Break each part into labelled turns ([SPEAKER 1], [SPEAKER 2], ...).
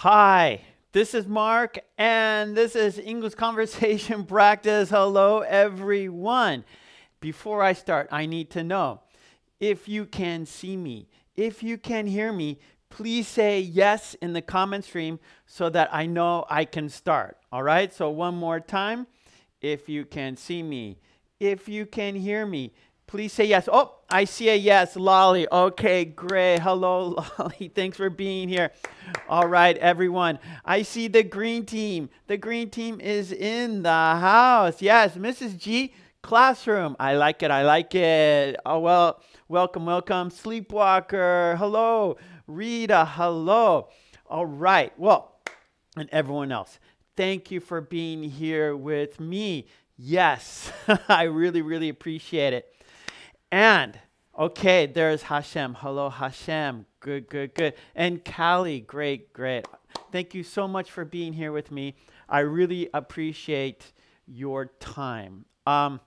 [SPEAKER 1] Hi, this is Mark, and this is English Conversation Practice. Hello, everyone. Before I start, I need to know if you can see me, if you can hear me, please say yes in the comment stream so that I know I can start. All right, so one more time. If you can see me, if you can hear me, please say yes. Oh, I see a yes, Lolly. Okay, great. Hello, Lolly. Thanks for being here. All right, everyone. I see the green team. The green team is in the house. Yes, Mrs. G, classroom. I like it. I like it. Oh, well, welcome, welcome. Sleepwalker. Hello. Rita. Hello. All right. Well, and everyone else. Thank you for being here with me. Yes, I really, really appreciate it. And okay, there's Hashem. Hello, Hashem. Good, good, good. And Callie, great, great. Thank you so much for being here with me. I really appreciate your time. Um,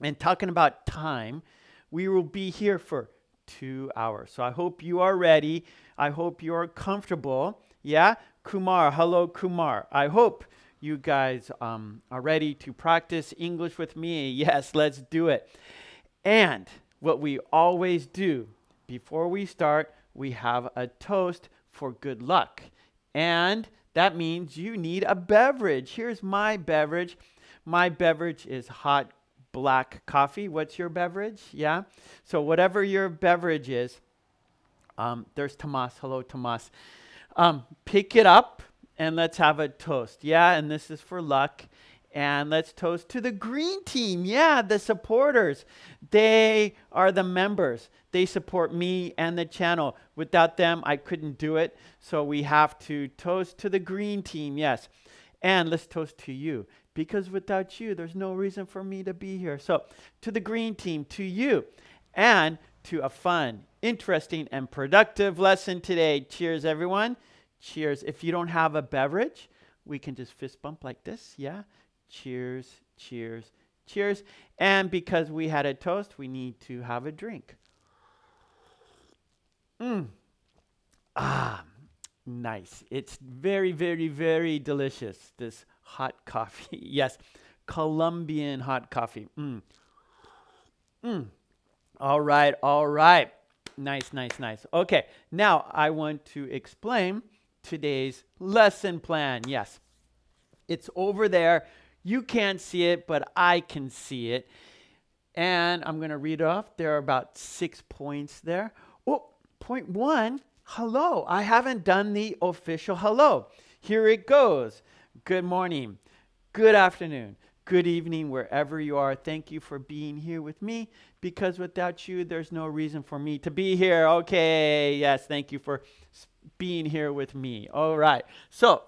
[SPEAKER 1] and talking about time, we will be here for two hours. So I hope you are ready. I hope you are comfortable. Yeah? Kumar, hello, Kumar. I hope you guys um, are ready to practice English with me. Yes, let's do it. And what we always do before we start, we have a toast for good luck. And that means you need a beverage. Here's my beverage. My beverage is hot black coffee. What's your beverage? Yeah? So, whatever your beverage is, um, there's Tomas. Hello, Tomas. Um, pick it up and let's have a toast. Yeah, and this is for luck. And let's toast to the green team. Yeah, the supporters. They are the members. They support me and the channel. Without them, I couldn't do it. So we have to toast to the green team. Yes. And let's toast to you. Because without you, there's no reason for me to be here. So to the green team, to you, and to a fun, interesting, and productive lesson today. Cheers, everyone. Cheers. If you don't have a beverage, we can just fist bump like this. Yeah. Cheers, cheers, cheers. And because we had a toast, we need to have a drink. Mmm. Ah, nice. It's very, very, very delicious, this hot coffee. yes, Colombian hot coffee. Mmm. Mmm. All right, all right. Nice, nice, nice. Okay, now I want to explain today's lesson plan. Yes, it's over there you can't see it, but I can see it. And I'm going to read off. There are about six points there. Oh, point one hello. I haven't done the official hello. Here it goes. Good morning, good afternoon, good evening, wherever you are. Thank you for being here with me because without you, there's no reason for me to be here. Okay, yes, thank you for being here with me. All right. So,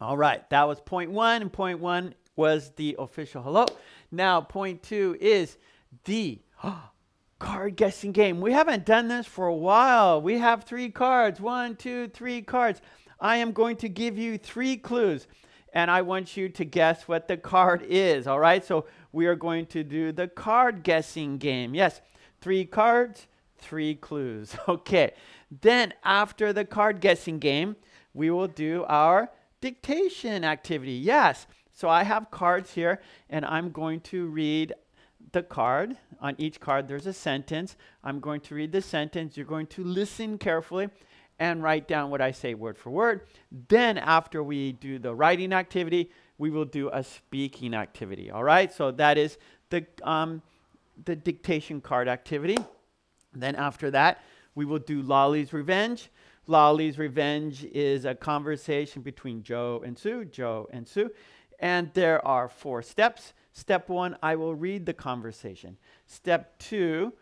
[SPEAKER 1] all right, that was point one, and point one was the official hello. Now, point two is the card guessing game. We haven't done this for a while. We have three cards one, two, three cards. I am going to give you three clues, and I want you to guess what the card is. All right, so we are going to do the card guessing game. Yes, three cards, three clues. Okay, then after the card guessing game, we will do our dictation activity. Yes. So I have cards here, and I'm going to read the card. On each card, there's a sentence. I'm going to read the sentence. You're going to listen carefully and write down what I say word for word. Then, after we do the writing activity, we will do a speaking activity. All right? So that is the, um, the dictation card activity. Then, after that, we will do Lolly's Revenge. Lolly's Revenge is a conversation between Joe and Sue, Joe and Sue. And there are four steps. Step one, I will read the conversation. Step two,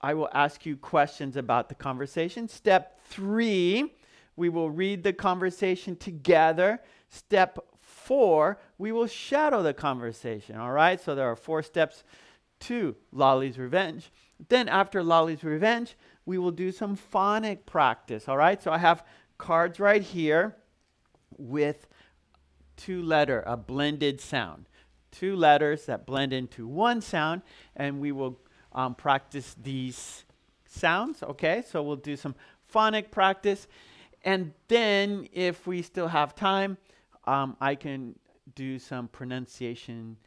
[SPEAKER 1] I will ask you questions about the conversation. Step three, we will read the conversation together. Step four, we will shadow the conversation. All right, so there are four steps to Lolly's Revenge. Then, after Lolly's Revenge, we will do some phonic practice, all right? So I have cards right here with two letter, a blended sound. Two letters that blend into one sound, and we will um, practice these sounds, okay? So we'll do some phonic practice. And then, if we still have time, um, I can do some pronunciation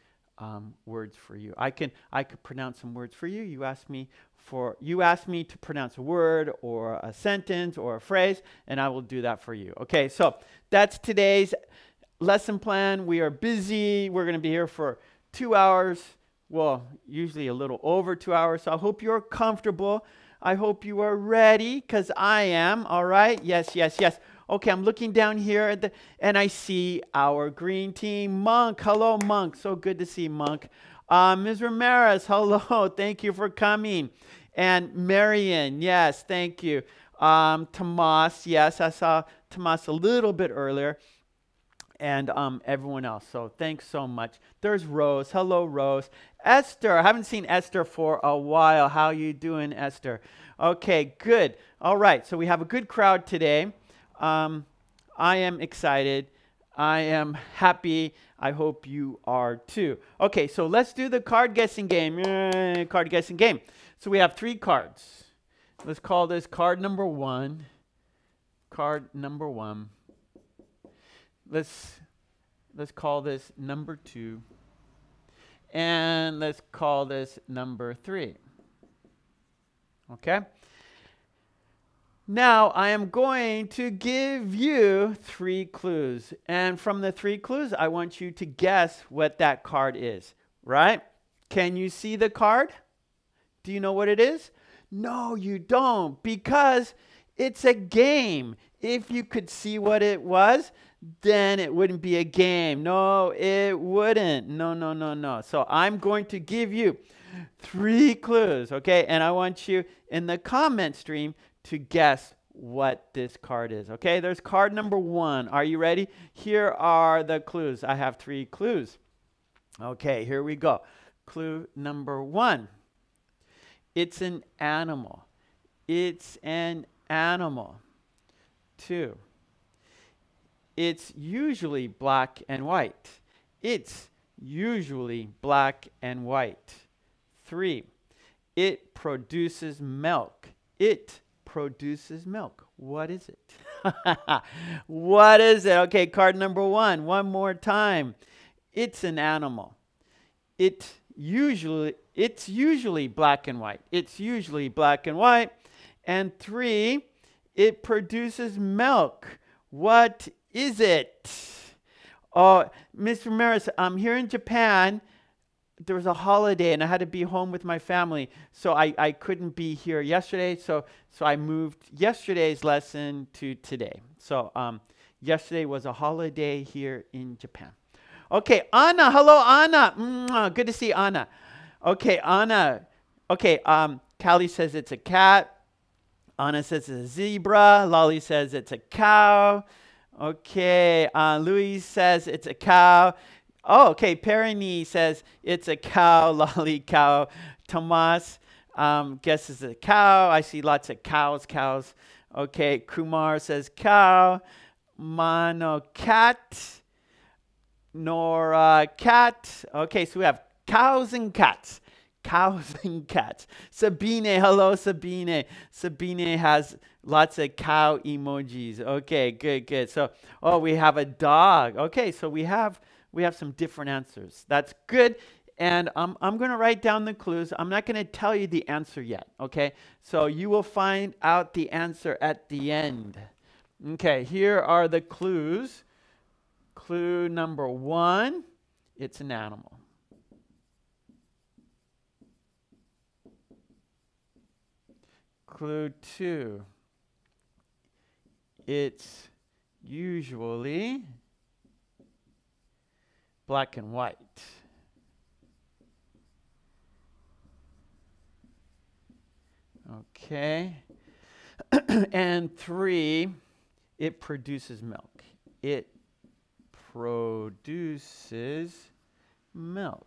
[SPEAKER 1] um, words for you. I can I could pronounce some words for you. You ask me for you ask me to pronounce a word or a sentence or a phrase, and I will do that for you. Okay, so that's today's lesson plan. We are busy. We're going to be here for two hours. Well, usually a little over two hours. So I hope you're comfortable. I hope you are ready because I am. All right. Yes, yes, yes. Okay, I'm looking down here the, and I see our green team. Monk. Hello, Monk. So good to see Monk. Uh, Ms. Ramirez, hello. Thank you for coming. And Marion, yes, thank you. Um, Tomas, yes, I saw Tomas a little bit earlier. And um, everyone else. So thanks so much. There's Rose. Hello, Rose. Esther. I haven't seen Esther for a while. How you doing, Esther? Okay, good. All right. So we have a good crowd today. Um, I am excited. I am happy. I hope you are too. Okay, so let's do the card guessing game. Uh, card guessing game. So we have three cards. Let's call this card number one. Card number one. Let's let's call this number two. And let's call this number three. Okay? Now I am going to give you three clues. And from the three clues, I want you to guess what that card is, right? Can you see the card? Do you know what it is? No, you don't, because it's a game. If you could see what it was, then it wouldn't be a game. No, it wouldn't. No, no, no, no. So I'm going to give you three clues, okay? And I want you in the comment stream to guess what this card is, okay? There's card number one. Are you ready? Here are the clues. I have three clues. Okay, here we go. Clue number one. It's an animal. It's an animal. Two. It's usually black and white. It's usually black and white. Three. It produces milk. It produces milk. What is it? what is it? Okay, card number one. One more time. It's an animal. It usually it's usually black and white. It's usually black and white. And three, it produces milk. What is it? Oh, Ms. Ramirez, I'm here in Japan. There was a holiday and I had to be home with my family. So I, I couldn't be here yesterday. So, so I moved yesterday's lesson to today. So um, yesterday was a holiday here in Japan. Okay, Anna. Hello, Anna. Mwah, good to see Anna. Okay, Anna. Okay, um, Callie says it's a cat. Anna says it's a zebra. Lolly says it's a cow. Okay, uh, Louise says it's a cow. Oh, okay, Perini says it's a cow. Lolly, cow. Tomas um, guesses a cow. I see lots of cows, cows. Okay, Kumar says cow. Mano, cat. Nora, cat. Okay, so we have cows and cats. Cows and cats. Sabine, hello, Sabine. Sabine has lots of cow emojis. Okay, good, good. So, oh, we have a dog. Okay, so we have we have some different answers. That's good. And um, I'm going to write down the clues. I'm not going to tell you the answer yet. Okay, so you will find out the answer at the end. Okay, here are the clues. Clue number one it's an animal. Clue two it's usually black and white. Okay. and three, it produces milk. It produces milk.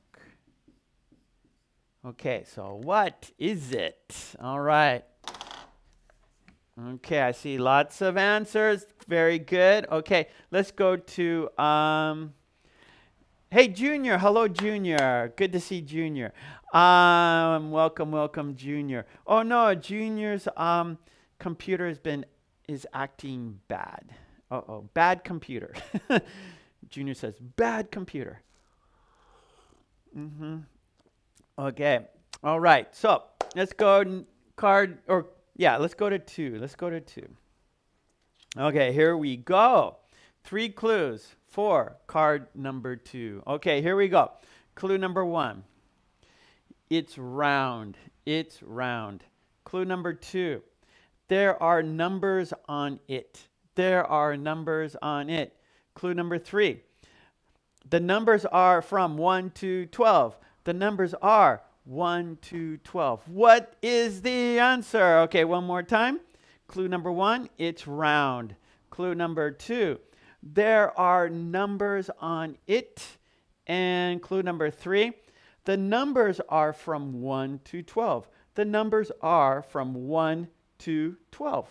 [SPEAKER 1] Okay, so what is it? All right. Okay, I see lots of answers. Very good. Okay, let's go to. Um, hey, Junior. Hello, Junior. Good to see Junior. Um, welcome, welcome, Junior. Oh no, Junior's um, computer has been is acting bad. Uh oh, bad computer. Junior says, bad computer. Mm-hmm. Okay. All right. So let's go card or yeah, let's go to two. Let's go to two. Okay, here we go. Three clues for card number two. Okay, here we go. Clue number one. It's round. It's round. Clue number two. There are numbers on it. There are numbers on it. Clue number three. The numbers are from 1 to 12. The numbers are 1 to 12. What is the answer? Okay, one more time. Clue number one, it's round. Clue number two, there are numbers on it. And clue number three, the numbers are from 1 to 12. The numbers are from 1 to 12.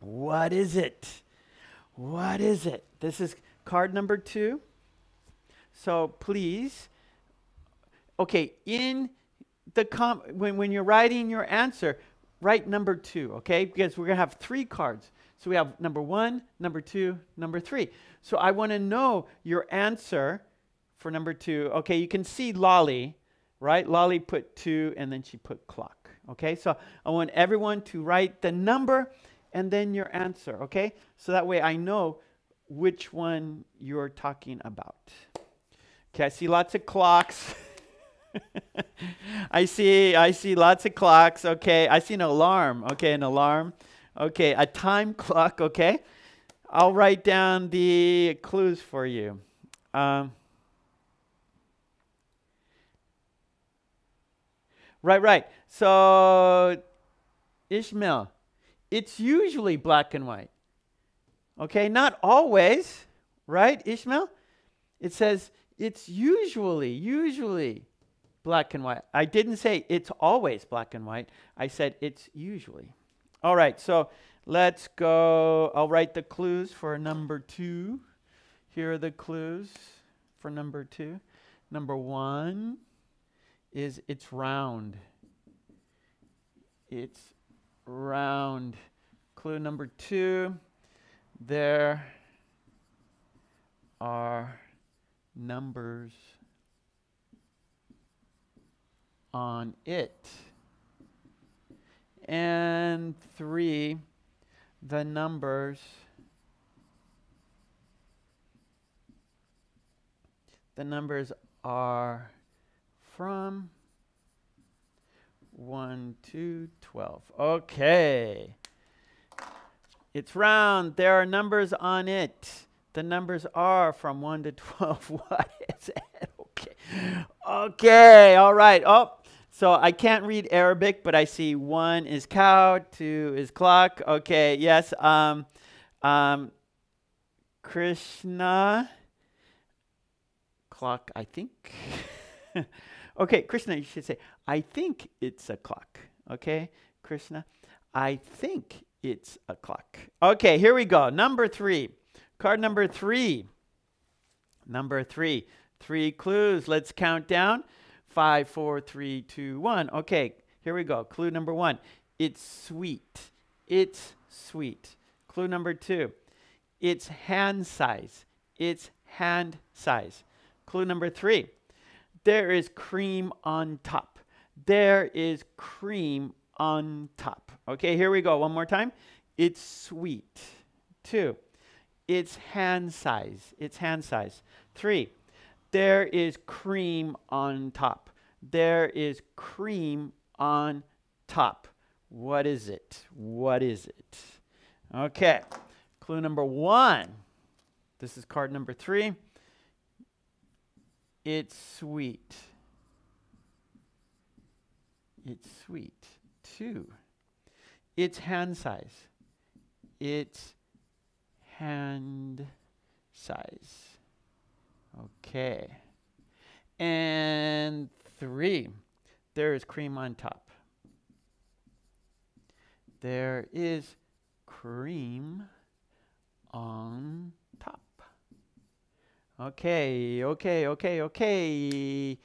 [SPEAKER 1] What is it? What is it? This is card number two. So please, okay, in the com when, when you're writing your answer, write number two, okay? Because we're gonna have three cards. So we have number one, number two, number three. So I wanna know your answer for number two. Okay, you can see Lolly, right? Lolly put two and then she put clock. Okay, so I want everyone to write the number and then your answer, okay? So that way I know which one you're talking about. Okay, I see lots of clocks. I see I see lots of clocks. Okay, I see an alarm. Okay, an alarm. Okay, a time clock. Okay, I'll write down the clues for you. Um, right, right. So, Ishmael, it's usually black and white. Okay, not always, right, Ishmael? It says it's usually, usually black and white. I didn't say it's always black and white. I said it's usually. All right, so let's go. I'll write the clues for number two. Here are the clues for number two. Number one is it's round. It's round. Clue number two there are numbers on it. And three, the numbers the numbers are from 1 to 12. Okay. It's round. There are numbers on it. The numbers are from 1 to 12. what is it? Okay. Okay. All right. Oh, so I can't read Arabic, but I see 1 is cow, 2 is clock. Okay. Yes. Um, um, Krishna. Clock, I think. okay, Krishna, you should say, I think it's a clock. Okay, Krishna, I think it's a clock. Okay, here we go. Number three. Card number three. Number three. Three clues. Let's count down. Five, four, three, two, one. Okay, here we go. Clue number one. It's sweet. It's sweet. Clue number two. It's hand size. It's hand size. Clue number three. There is cream on top. There is cream on top. Okay, here we go. One more time. It's sweet. Two, it's hand size. It's hand size. Three, there is cream on top. There is cream on top. What is it? What is it? Okay, clue number one. This is card number three. It's sweet. It's sweet. Two, it's hand size. It's hand size. Okay. And three, there is cream on top. There is cream on top. Okay, okay, okay, okay.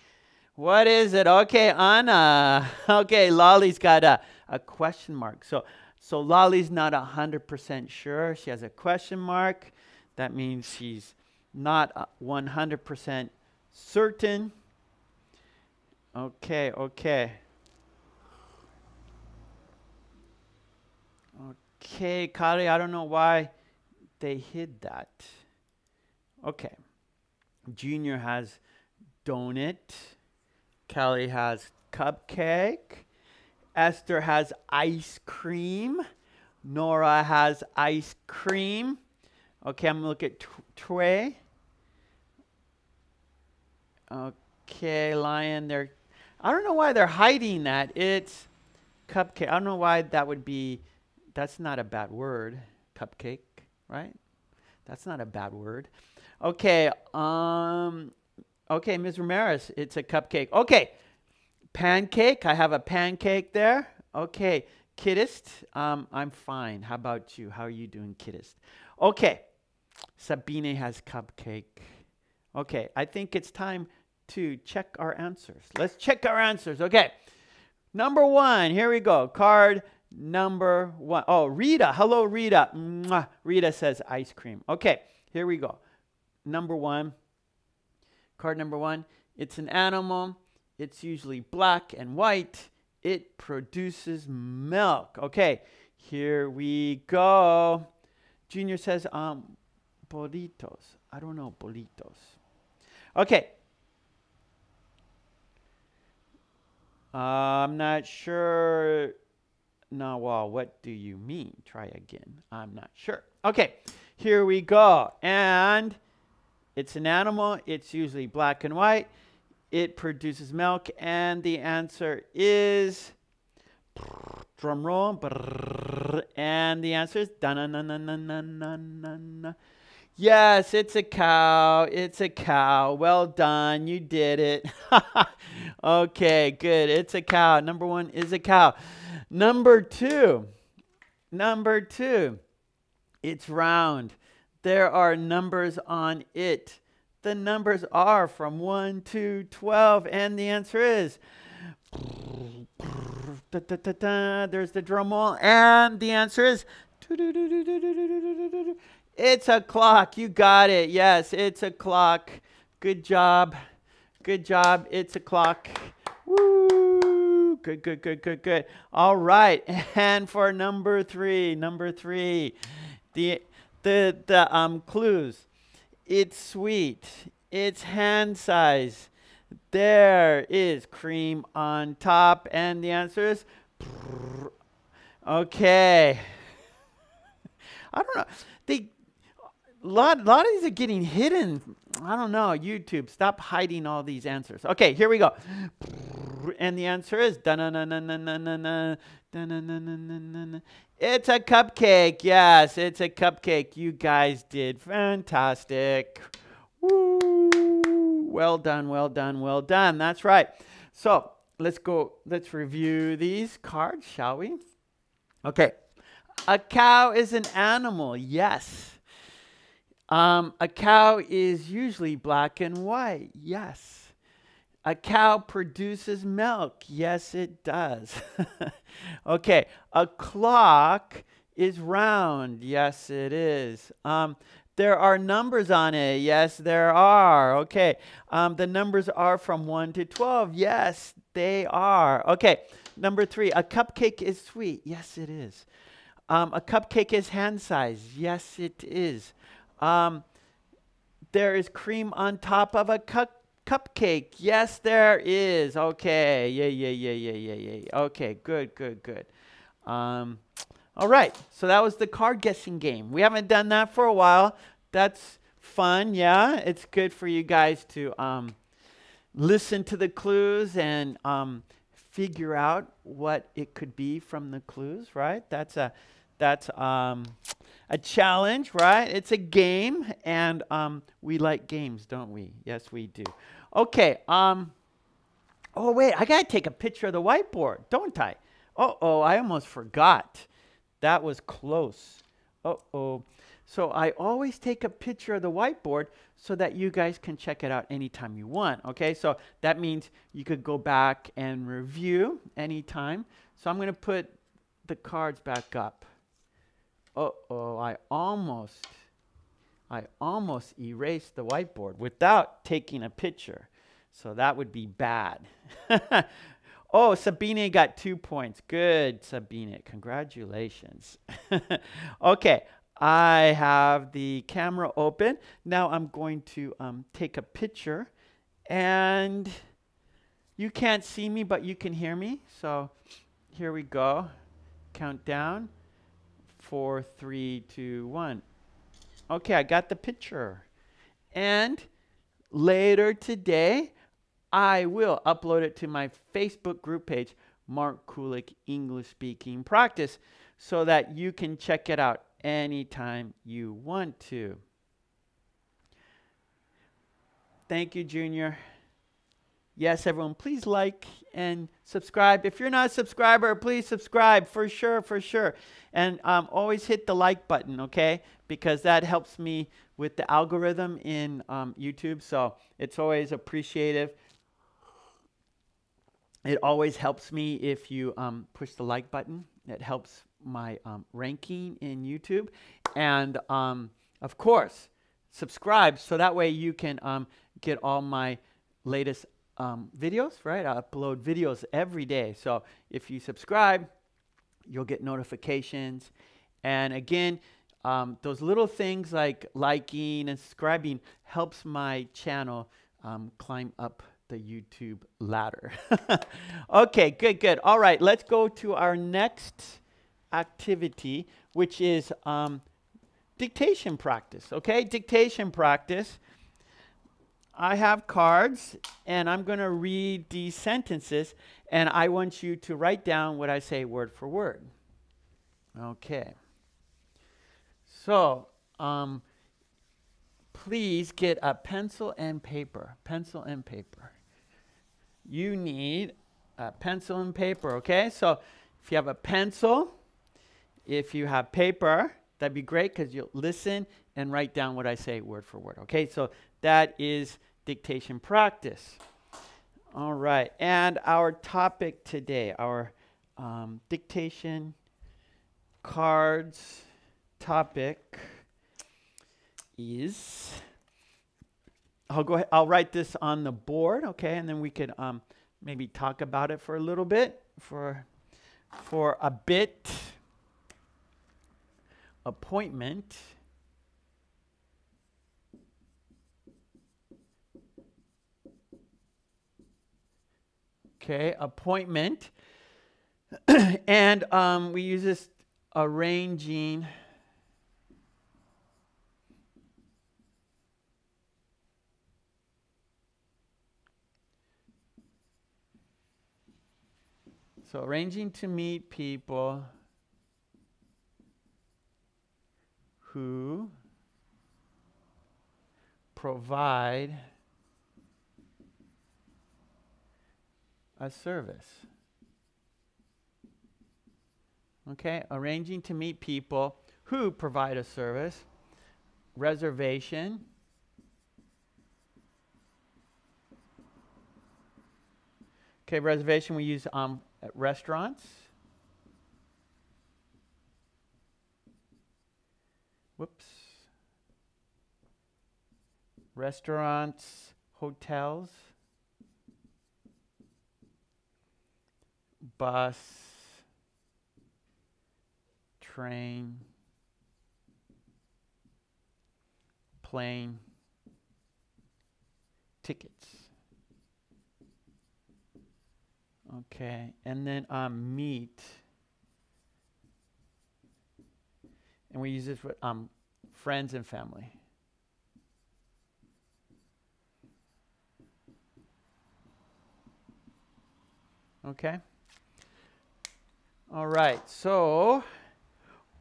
[SPEAKER 1] What is it? Okay, Anna. Okay, Lolly's got a, a question mark. So So Lolly's not 100% sure. She has a question mark. That means she's not 100% certain. Okay, okay. Okay, Kari, I don't know why they hid that. Okay. Junior has donut. Kelly has cupcake. Esther has ice cream. Nora has ice cream. Okay, I'm going to look at Trey. Okay, Lion, they're, I don't know why they're hiding that. It's cupcake. I don't know why that would be, that's not a bad word, cupcake, right? That's not a bad word. Okay, um, okay, Ms. Ramirez, it's a cupcake. Okay, pancake, I have a pancake there. Okay, kiddist, um, I'm fine. How about you? How are you doing, kiddist? Okay, Sabine has cupcake. Okay, I think it's time to check our answers. Let's check our answers. Okay, number one, here we go. Card number one. Oh, Rita. Hello, Rita. Mwah. Rita says ice cream. Okay, here we go. Number one, card number one. It's an animal. It's usually black and white. It produces milk. Okay, here we go. Junior says, um, bolitos. I don't know, bolitos. Okay. Uh, I'm not sure. No, well, what do you mean? Try again. I'm not sure. Okay, here we go. And it's an animal. It's usually black and white. It produces milk. And the answer is drum roll. And the answer is da na na na na na na na. Yes, it's a cow. It's a cow. Well done. You did it. okay, good. It's a cow. Number one is a cow. Number two. Number two. It's round. There are numbers on it. The numbers are from 1 to 12, and the answer is. There's the drum roll, and the answer is. It's a clock. You got it. Yes, it's a clock. Good job. Good job. It's a clock. Woo! Good, good, good, good, good. All right. And for number three, number three, the the the um clues. It's sweet. It's hand size. There is cream on top, and the answer is okay. I don't know. They a lot, lot of these are getting hidden. I don't know. YouTube, stop hiding all these answers. Okay, here we go. And the answer is da na na na na na na na na na na na na. It's a cupcake. Yes, it's a cupcake. You guys did fantastic. Woo! Well done, well done, well done. That's right. So let's go. Let's review these cards, shall we? Okay. A cow is an animal. Yes. Um, a cow is usually black and white. Yes. A cow produces milk. Yes, it does. okay. A clock is round. Yes, it is. Um, there are numbers on it. Yes, there are. Okay. Um, the numbers are from 1 to 12. Yes, they are. Okay. Number three, a cupcake is sweet. Yes, it is. Um, a cupcake is hand size. Yes, it is. Um, there is cream on top of a cupcake. Yes, there is. Okay. Yeah, yeah, yeah, yeah, yeah, yeah. Okay, good, good, good. Um, all right. So that was the card guessing game. We haven't done that for a while. That's fun. Yeah, it's good for you guys to um, listen to the clues and um, figure out what it could be from the clues. Right. That's a that's um, a challenge, right? It's a game, and um, we like games, don't we? Yes, we do. Okay. Um, oh, wait, I got to take a picture of the whiteboard, don't I? Uh oh, I almost forgot. That was close. Uh oh. So I always take a picture of the whiteboard so that you guys can check it out anytime you want. Okay, so that means you could go back and review anytime. So I'm going to put the cards back up. Uh-oh, I almost, I almost erased the whiteboard without taking a picture. So that would be bad. oh, Sabine got two points. Good, Sabine. Congratulations. okay, I have the camera open. Now I'm going to um, take a picture. And you can't see me, but you can hear me. So here we go. Count down. Four, three, two, one. Okay, I got the picture. And later today, I will upload it to my Facebook group page, Mark Kulek English Speaking Practice, so that you can check it out anytime you want to. Thank you, Junior. Yes, everyone, please like and subscribe. If you're not a subscriber, please subscribe for sure, for sure. And um, always hit the like button, okay? Because that helps me with the algorithm in um, YouTube. So it's always appreciative. It always helps me if you um, push the like button. It helps my um, ranking in YouTube. And um, of course, subscribe so that way you can um, get all my latest um, videos, right? I upload videos every day. So if you subscribe, you'll get notifications. And again, um, those little things like liking and subscribing helps my channel um, climb up the YouTube ladder. okay, good, good. All right, let's go to our next activity, which is um, dictation practice. Okay, dictation practice. I have cards and I'm going to read these sentences and I want you to write down what I say word for word. Okay. So, um, please get a pencil and paper. Pencil and paper. You need a pencil and paper, okay? So, if you have a pencil, if you have paper, that'd be great because you'll listen and write down what I say word for word, okay? So, that is dictation practice. All right, and our topic today, our um, dictation cards topic is. I'll go. Ahead, I'll write this on the board, okay, and then we could um, maybe talk about it for a little bit, for for a bit. Appointment. Okay, appointment. and um, we use this arranging. So arranging to meet people who provide a service. Okay, arranging to meet people who provide a service, reservation, Okay, reservation we use um, at restaurants. Whoops. Restaurants, hotels. Bus, train, plane, tickets. Okay, and then um, meet. And we use this with um, friends and family. Okay? All right, so,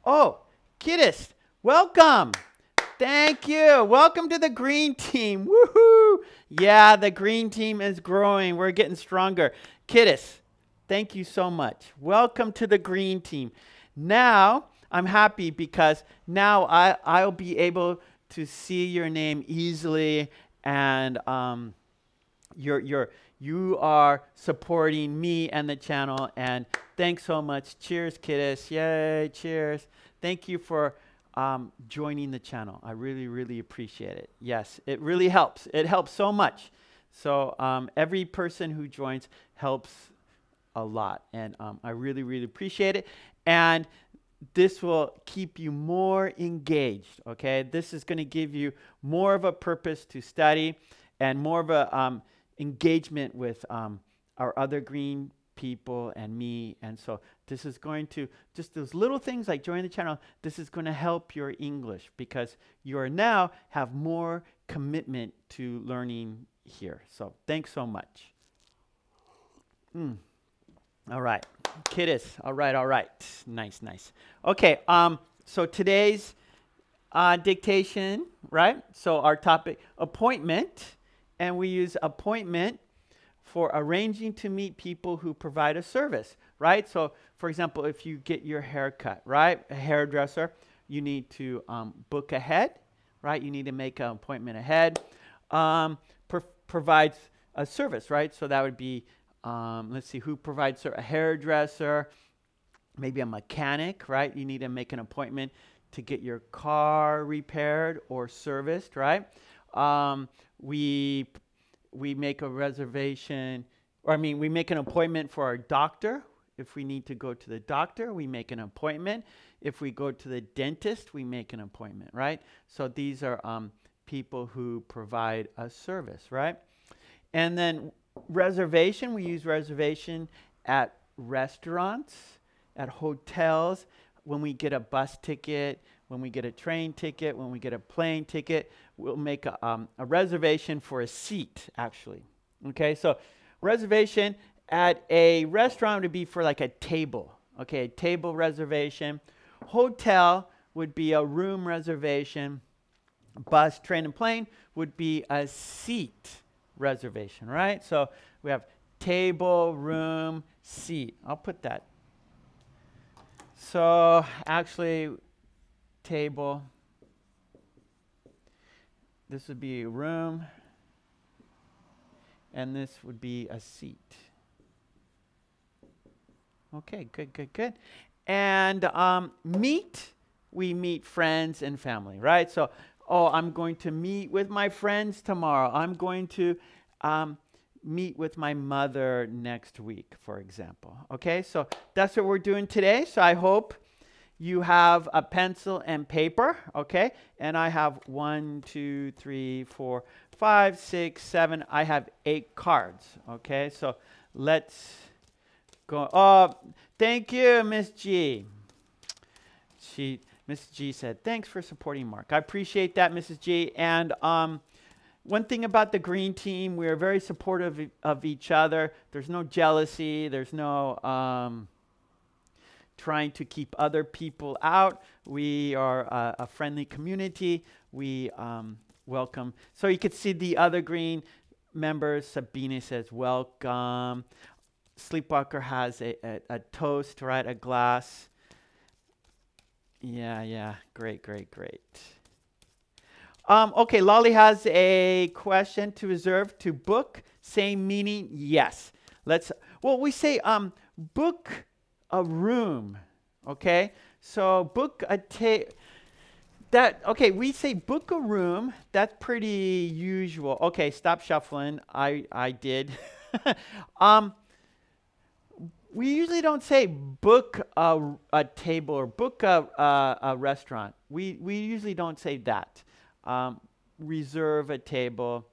[SPEAKER 1] oh, Kiddist, welcome. Thank you. Welcome to the green team. Woohoo! Yeah, the green team is growing. We're getting stronger. Kiddist, thank you so much. Welcome to the green team. Now, I'm happy because now I, I'll be able to see your name easily and um, your, your, you are supporting me and the channel. And thanks so much. Cheers, kiddos. Yay, cheers. Thank you for um, joining the channel. I really, really appreciate it. Yes, it really helps. It helps so much. So um, every person who joins helps a lot. And um, I really, really appreciate it. And this will keep you more engaged, okay? This is going to give you more of a purpose to study and more of a um, engagement with um, our other green people and me. And so this is going to, just those little things like join the channel, this is going to help your English because you are now have more commitment to learning here. So thanks so much. Mm. All right. Kiddos. All right, all right. Nice, nice. Okay, um, so today's uh, dictation, right? So our topic, appointment, and we use appointment for arranging to meet people who provide a service, right? So, for example, if you get your hair cut, right? A hairdresser, you need to um, book ahead, right? You need to make an appointment ahead. Um, provides a service, right? So that would be um, let's see, who provides a hairdresser, maybe a mechanic, right? You need to make an appointment to get your car repaired or serviced, right? Um, we we make a reservation, or I mean, we make an appointment for our doctor. If we need to go to the doctor, we make an appointment. If we go to the dentist, we make an appointment, right? So these are um, people who provide a service, right? And then reservation, we use reservation at restaurants, at hotels, when we get a bus ticket, when we get a train ticket, when we get a plane ticket, we'll make a, um, a reservation for a seat, actually. Okay, so reservation at a restaurant would be for like a table. Okay, table reservation. Hotel would be a room reservation. Bus, train, and plane would be a seat reservation, right? So we have table, room, seat. I'll put that. So actually, table. This would be a room, and this would be a seat. Okay, good, good, good. And um, meet, we meet friends and family, right? So oh, I'm going to meet with my friends tomorrow. I'm going to um, meet with my mother next week, for example. Okay, so that's what we're doing today. So I hope you have a pencil and paper, okay? And I have one, two, three, four, five, six, seven. I have eight cards, okay? So let's go. Oh, thank you, Miss G. She Mrs. G said, thanks for supporting Mark. I appreciate that, Mrs. G. And um, one thing about the green team, we are very supportive of each other. There's no jealousy. There's no um, trying to keep other people out. We are a, a friendly community. We um, welcome. So you could see the other green members. Sabine says, welcome. Sleepwalker has a, a, a toast, right? A glass. Yeah, yeah. Great, great, great. Um, okay, Lolly has a question to reserve to book. Same meaning? Yes. Let's, well, we say um, book a room. Okay? So book a table. that okay we say book a room that's pretty usual okay stop shuffling i i did um we usually don't say book a, a table or book a, a, a, restaurant. We, we usually don't say that. Um, reserve a table,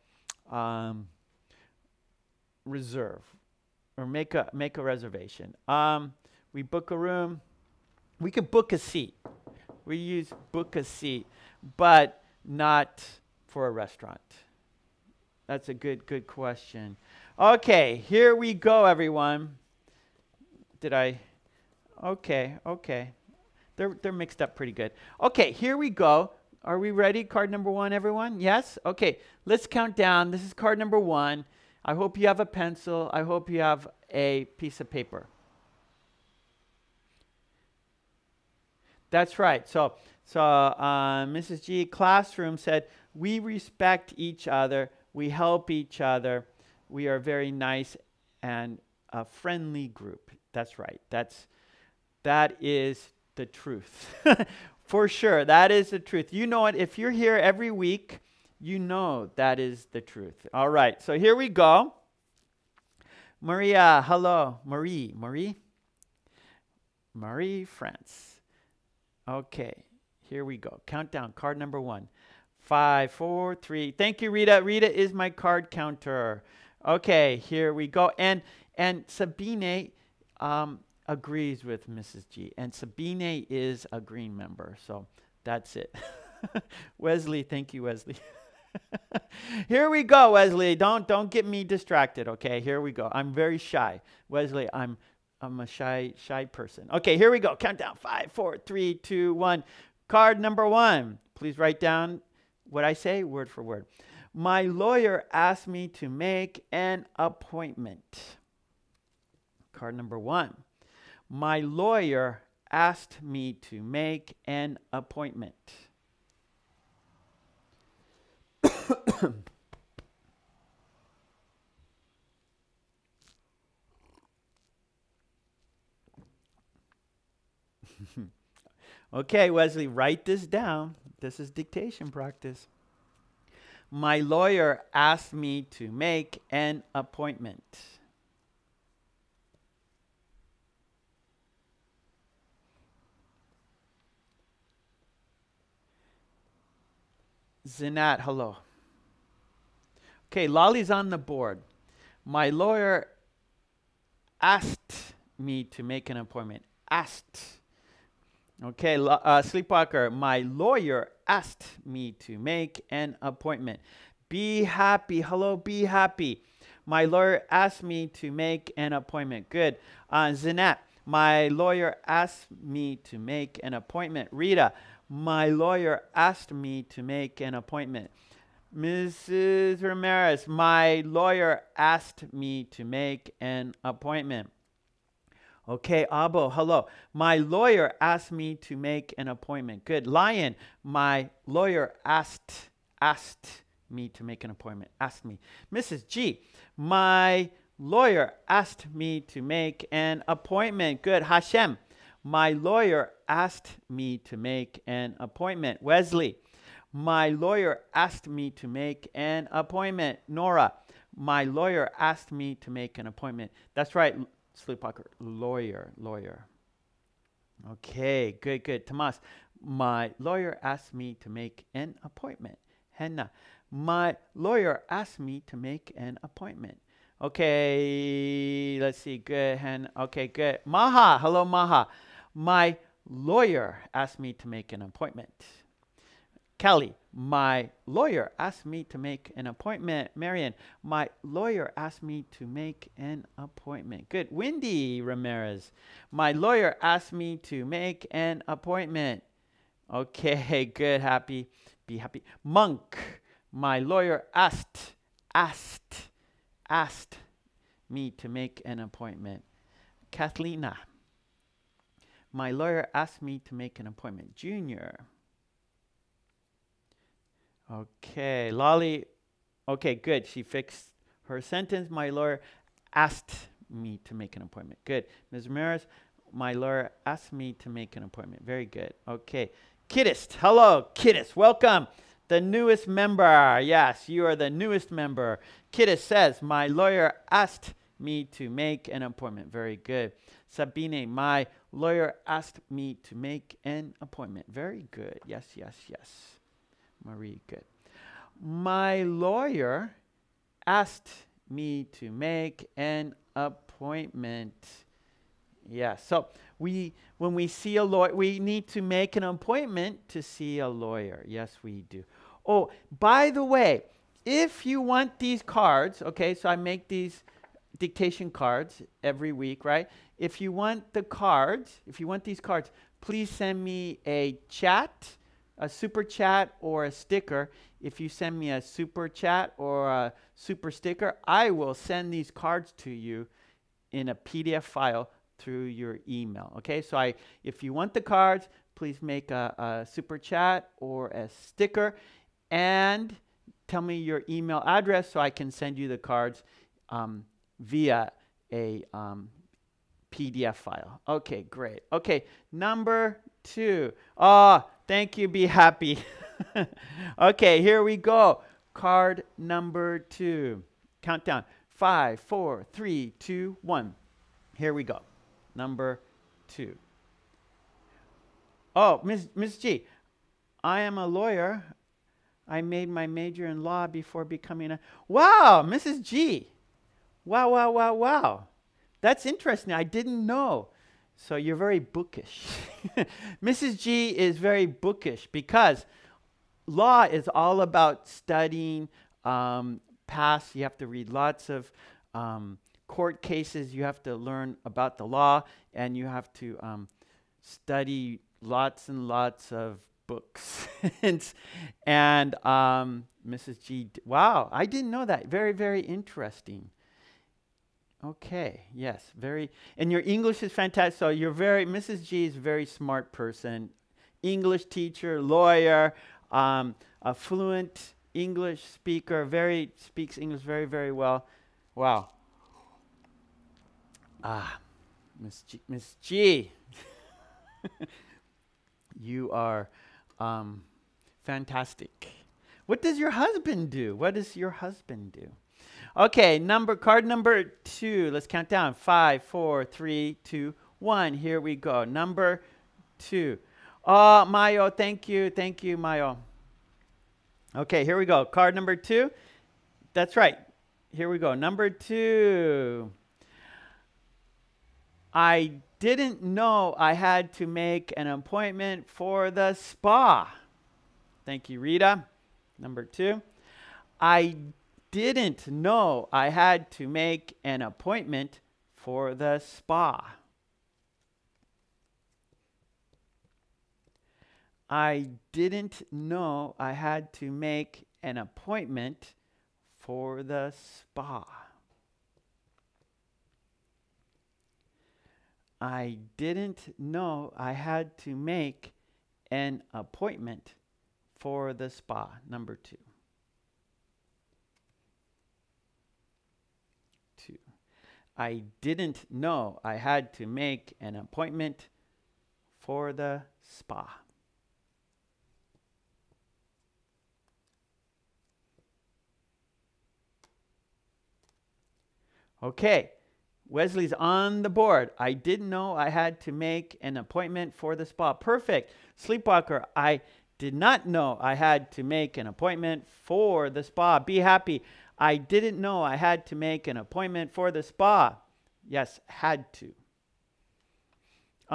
[SPEAKER 1] um, reserve, or make a, make a reservation. Um, we book a room. We could book a seat. We use book a seat, but not for a restaurant. That's a good, good question. Okay, here we go, everyone. Did I? Okay, okay. They're, they're mixed up pretty good. Okay, here we go. Are we ready? Card number one, everyone? Yes? Okay, let's count down. This is card number one. I hope you have a pencil. I hope you have a piece of paper. That's right. So, so uh, Mrs. G classroom said, we respect each other. We help each other. we are very nice and a friendly group. That's right. That's that is the truth. For sure, that is the truth. You know it. If you're here every week, you know that is the truth. All right, so here we go. Maria, hello. Marie, Marie? Marie France. Okay, here we go. Countdown, card number one. Five, four, three. Thank you, Rita. Rita is my card counter. Okay, here we go. And and Sabine um, agrees with Mrs. G. And Sabine is a green member. So that's it. Wesley, thank you, Wesley. here we go, Wesley. Don't don't get me distracted, okay? Here we go. I'm very shy. Wesley, I'm I'm a shy shy person. Okay, here we go. Countdown. Five, four, three, two, one. Card number one. Please write down what I say word for word. My lawyer asked me to make an appointment. Card number one. My lawyer asked me to make an appointment. okay, Wesley, write this down. This is dictation practice. My lawyer asked me to make an appointment. Zinat, hello. Okay, Lolly's on the board. My lawyer asked me to make an appointment. Asked. Okay, uh, Sleepwalker, my lawyer asked me to make an appointment. Be happy. Hello, be happy. My lawyer asked me to make an appointment. Good. Uh, my lawyer asked me to make an appointment. Rita, my lawyer asked me to make an appointment. Mrs. Ramirez, my lawyer asked me to make an appointment. Okay, Abo, hello. My lawyer asked me to make an appointment. Good. Lion, my lawyer asked asked me to make an appointment. Asked me. Mrs. G, my lawyer asked me to make an appointment. Good. Hashem, my lawyer asked me to make an appointment. Wesley, my lawyer asked me to make an appointment. Nora, my lawyer asked me to make an appointment. That's right, Sleepwalker. Lawyer, lawyer. Okay, good, good. Tomas, my lawyer asked me to make an appointment. Henna, my lawyer asked me to make an appointment. Okay, let's see. Good, Hen. Okay, good. Maha, hello, Maha. My lawyer asked me to make an appointment. Kelly, my lawyer asked me to make an appointment. Marion, my lawyer asked me to make an appointment. Good. Wendy Ramirez, my lawyer asked me to make an appointment. Okay, good. Happy. Be happy. Monk, my lawyer asked, asked, asked me to make an appointment. Kathlena, my lawyer asked me to make an appointment. Junior, Okay, Lolly. Okay, good. She fixed her sentence. My lawyer asked me to make an appointment. Good. Ms. Ramirez, my lawyer asked me to make an appointment. Very good. Okay. Kiddist. Hello, Kiddist. Welcome. The newest member. Yes, you are the newest member. Kiddist says, My lawyer asked me to make an appointment. Very good. Sabine, my lawyer asked me to make an appointment. Very good. Yes, yes, yes. Marie, good. My lawyer asked me to make an appointment. Yeah, so we when we see a lawyer, we need to make an appointment to see a lawyer. Yes, we do. Oh, by the way, if you want these cards, okay, so I make these dictation cards every week, right? If you want the cards, if you want these cards, please send me a chat a super chat or a sticker. If you send me a super chat or a super sticker, I will send these cards to you in a PDF file through your email. Okay, so I, if you want the cards, please make a, a super chat or a sticker and tell me your email address so I can send you the cards um, via a um, PDF file. Okay, great. Okay, number two. Ah, oh, thank you. Be happy. okay, here we go. Card number two. Countdown. Five, four, three, two, one. Here we go. Number two. Oh. Ms. G, I am a lawyer. I made my major in law before becoming a. Wow, Mrs. G. Wow, wow, wow, wow. That's interesting. I didn't know. So you're very bookish. Mrs. G is very bookish because law is all about studying um, past. You have to read lots of um, court cases. You have to learn about the law, and you have to um, study lots and lots of books. and um, Mrs. G, wow, I didn't know that. Very, very interesting. Okay, yes, very, and your English is fantastic. So you're very, Mrs. G is a very smart person, English teacher, lawyer, um, a fluent English speaker, very, speaks English very, very well. Wow. Ah, Miss G, Miss G. you are um, fantastic. What does your husband do? What does your husband do? Okay, number card number two. Let's count down. Five, four, three, two, one. Here we go. Number two. Oh, Mayo, thank you, thank you, Mayo. Okay, here we go. Card number two. That's right. Here we go. Number two. I didn't know I had to make an appointment for the spa. Thank you, Rita. Number two. I didn't know I had to make an appointment for the spa. I didn't know I had to make an appointment for the spa. I didn't know I had to make an appointment for the spa. Number two. I didn't know I had to make an appointment for the spa. Okay, Wesley's on the board. I didn't know I had to make an appointment for the spa. Perfect. Sleepwalker, I did not know I had to make an appointment for the spa. Be happy. I didn't know I had to make an appointment for the spa. Yes, had to.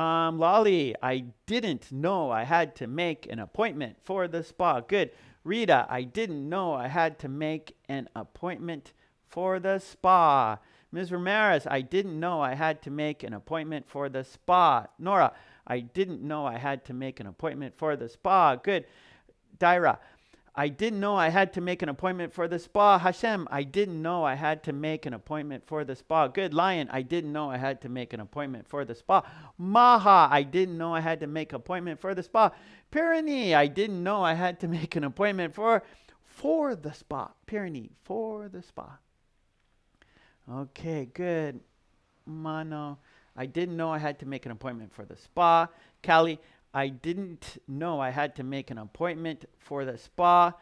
[SPEAKER 1] Um, Lolly, I didn't know I had to make an appointment for the spa. Good. Rita, I didn't know I had to make an appointment for the spa. Ms. Ramirez, I didn't know I had to make an appointment for the spa. Nora, I didn't know I had to make an appointment for the spa. Good. Daira, I didn't know I had to make an appointment for the spa. Hashem, I didn't know I had to make an appointment for the spa. Good Lion, I didn't know I had to make an appointment for the spa. Maha, I didn't know I had to make an appointment for the spa. Pyrenees, I didn't know I had to make an appointment for for the spa. Pyrenees, for the spa. Okay, good. Mano, I didn't know I had to make an appointment for the spa. Callie, I didn't know I had to make an appointment for the spa.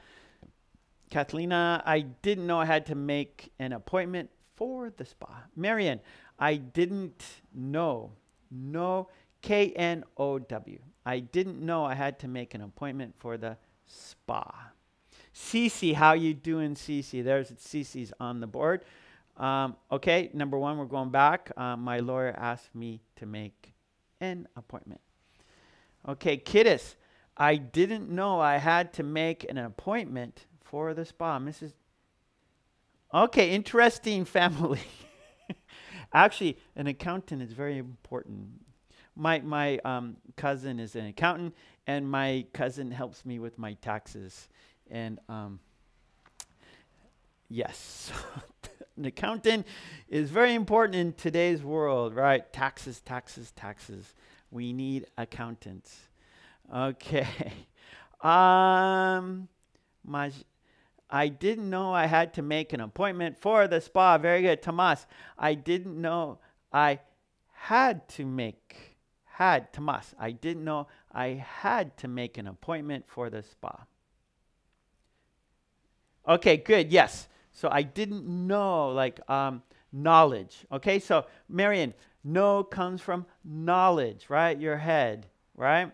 [SPEAKER 1] Kathleen, I didn't know I had to make an appointment for the spa. Marion, I didn't know. No, K N O W. I didn't know I had to make an appointment for the spa. Cece, how you doing, Cece? There's Cece's on the board. Um, okay, number one, we're going back. Um, my lawyer asked me to make an appointment. Okay, Kiddist, I didn't know I had to make an appointment for the spa. Mrs. Okay, interesting family. Actually, an accountant is very important. My, my um, cousin is an accountant, and my cousin helps me with my taxes. And um, yes, an accountant is very important in today's world, right? Taxes, taxes, taxes. We need accountants. Okay. Um, Maj, I didn't know I had to make an appointment for the spa. Very good. Tomas, I didn't know I had to make, had, Tomas, I didn't know I had to make an appointment for the spa. Okay, good. Yes. So I didn't know, like, um, knowledge. Okay, so Marion, know comes from knowledge, right? Your head, right?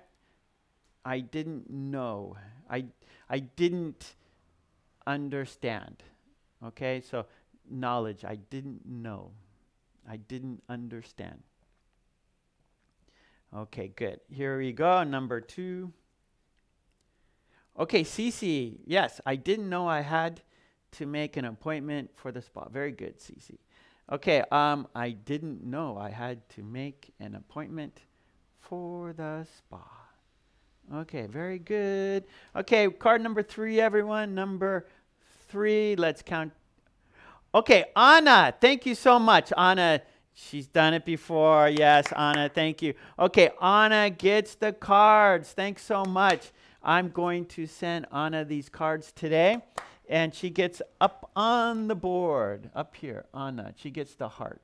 [SPEAKER 1] I didn't know. I, I didn't understand. Okay, so knowledge, I didn't know. I didn't understand. Okay, good. Here we go. Number two. Okay, Cece. Yes, I didn't know I had to make an appointment for the spa. Very good, Cece. Okay, um, I didn't know I had to make an appointment for the spa. Okay, very good. Okay, card number three, everyone. Number three. Let's count. Okay, Anna, thank you so much. Anna, she's done it before. Yes, Anna, thank you. Okay, Anna gets the cards. Thanks so much. I'm going to send Anna these cards today and she gets up on the board, up here, Anna. She gets the heart.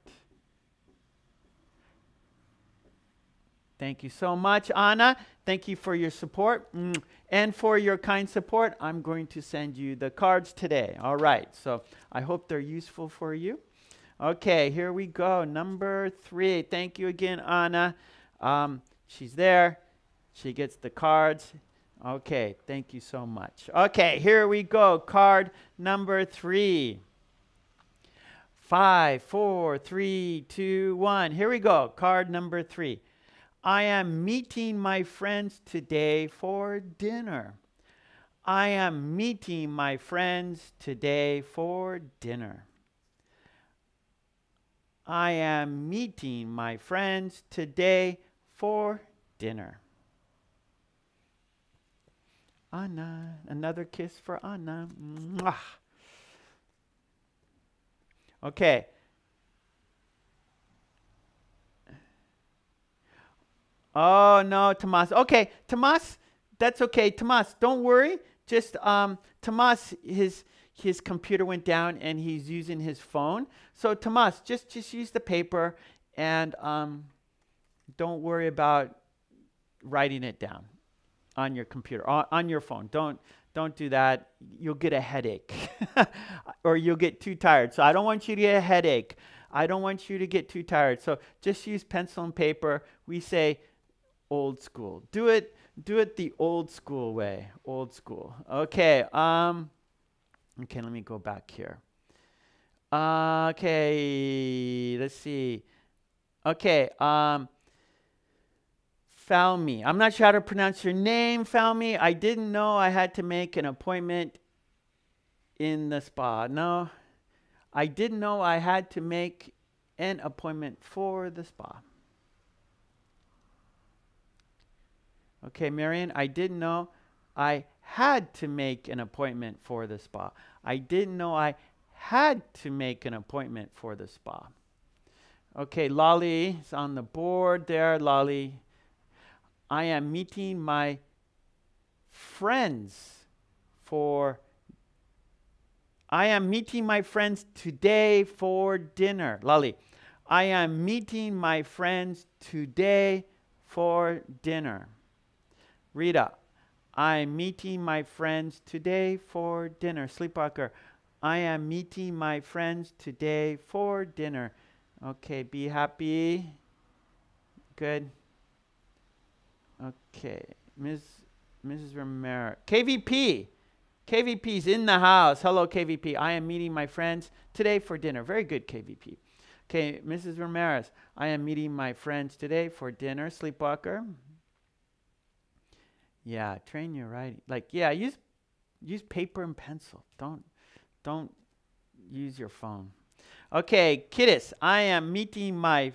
[SPEAKER 1] Thank you so much, Anna. Thank you for your support mm. and for your kind support. I'm going to send you the cards today. All right, so I hope they're useful for you. Okay, here we go. Number three. Thank you again, Anna. Um, she's there. She gets the cards. Okay, thank you so much. Okay, here we go. Card number three. Five, four, three, two, one. Here we go. Card number three. I am meeting my friends today for dinner. I am meeting my friends today for dinner. I am meeting my friends today for dinner. Anna. Another kiss for Anna. Mwah. Okay. Oh no, Tomas. Okay, Tomas, that's okay. Tomas, don't worry. Just um, Tomas, his his computer went down and he's using his phone. So Tomas, just just use the paper and um, don't worry about writing it down on your computer, on, your phone. Don't don't do that. You'll get a headache or you'll get too tired. So I don't want you to get a headache. I don't want you to get too tired. So just use pencil and paper. We say old school. Do it do it the old school way. Old school. Okay. Um okay, let me go back here. Uh, okay, let's see. Okay, um Falmi. I'm not sure how to pronounce your name, Falmi. I didn't know I had to make an appointment in the spa. No, I didn't know I had to make an appointment for the spa. Okay, Marion, I didn't know I had to make an appointment for the spa. I didn't know I had to make an appointment for the spa. Okay, Lolly is on the board there. Lolly, I am meeting my friends for I am meeting my friends today for dinner. Lali, I am meeting my friends today for dinner. Rita, I'm meeting my friends today for dinner. Sleepwalker, I am meeting my friends today for dinner. Okay, be happy. Good. Okay, Ms. Mrs. Romero. KVP. KVP's in the house. Hello, KVP. I am meeting my friends today for dinner. Very good, KVP. Okay, Mrs. Ramirez. I am meeting my friends today for dinner. Sleepwalker. Yeah, train your writing. Like, yeah, use use paper and pencil. Don't don't use your phone. Okay, Kiddist. I am meeting my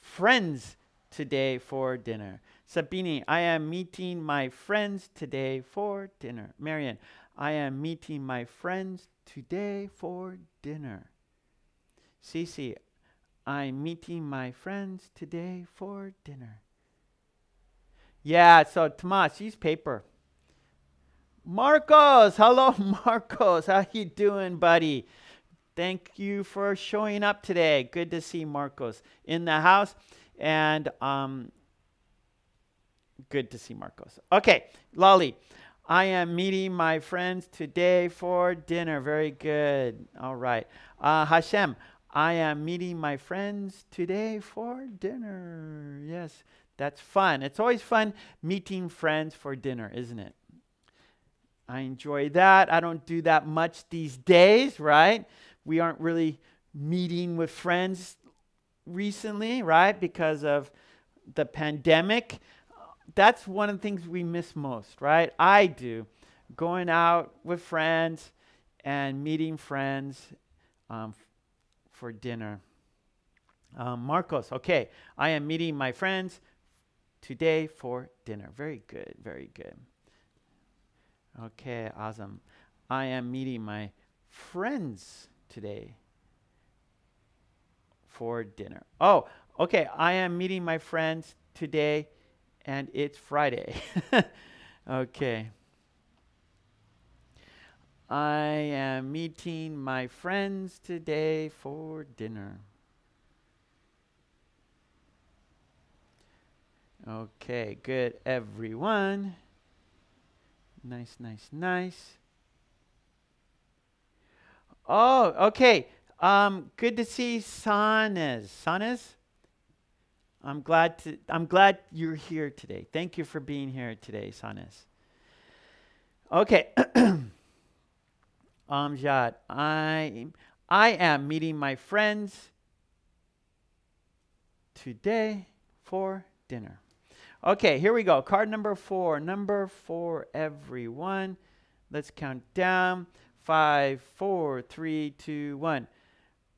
[SPEAKER 1] friends today for dinner. Sabini, I am meeting my friends today for dinner. Marian, I am meeting my friends today for dinner. Cece, I'm meeting my friends today for dinner. Yeah, so Tomas, use paper. Marcos, hello Marcos. How you doing, buddy? Thank you for showing up today. Good to see Marcos in the house and um good to see Marcos. Okay, Lolly. I am meeting my friends today for dinner. Very good. All right. Uh, Hashem, I am meeting my friends today for dinner. Yes, that's fun. It's always fun meeting friends for dinner, isn't it? I enjoy that. I don't do that much these days, right? We aren't really meeting with friends recently, right? Because of the pandemic that's one of the things we miss most, right? I do. Going out with friends and meeting friends um, for dinner. Um, Marcos, okay. I am meeting my friends today for dinner. Very good, very good. Okay, awesome. I am meeting my friends today for dinner. Oh, okay. I am meeting my friends today and it's Friday. okay. I am meeting my friends today for dinner. Okay, good, everyone. Nice, nice, nice. Oh, okay. Um, good to see Sanes. Sanes? I'm glad to I'm glad you're here today. Thank you for being here today, Sanes. Okay. Um, Amjad, I I am meeting my friends today for dinner. Okay, here we go. Card number four. Number four, everyone. Let's count down. Five, four, three, two, one.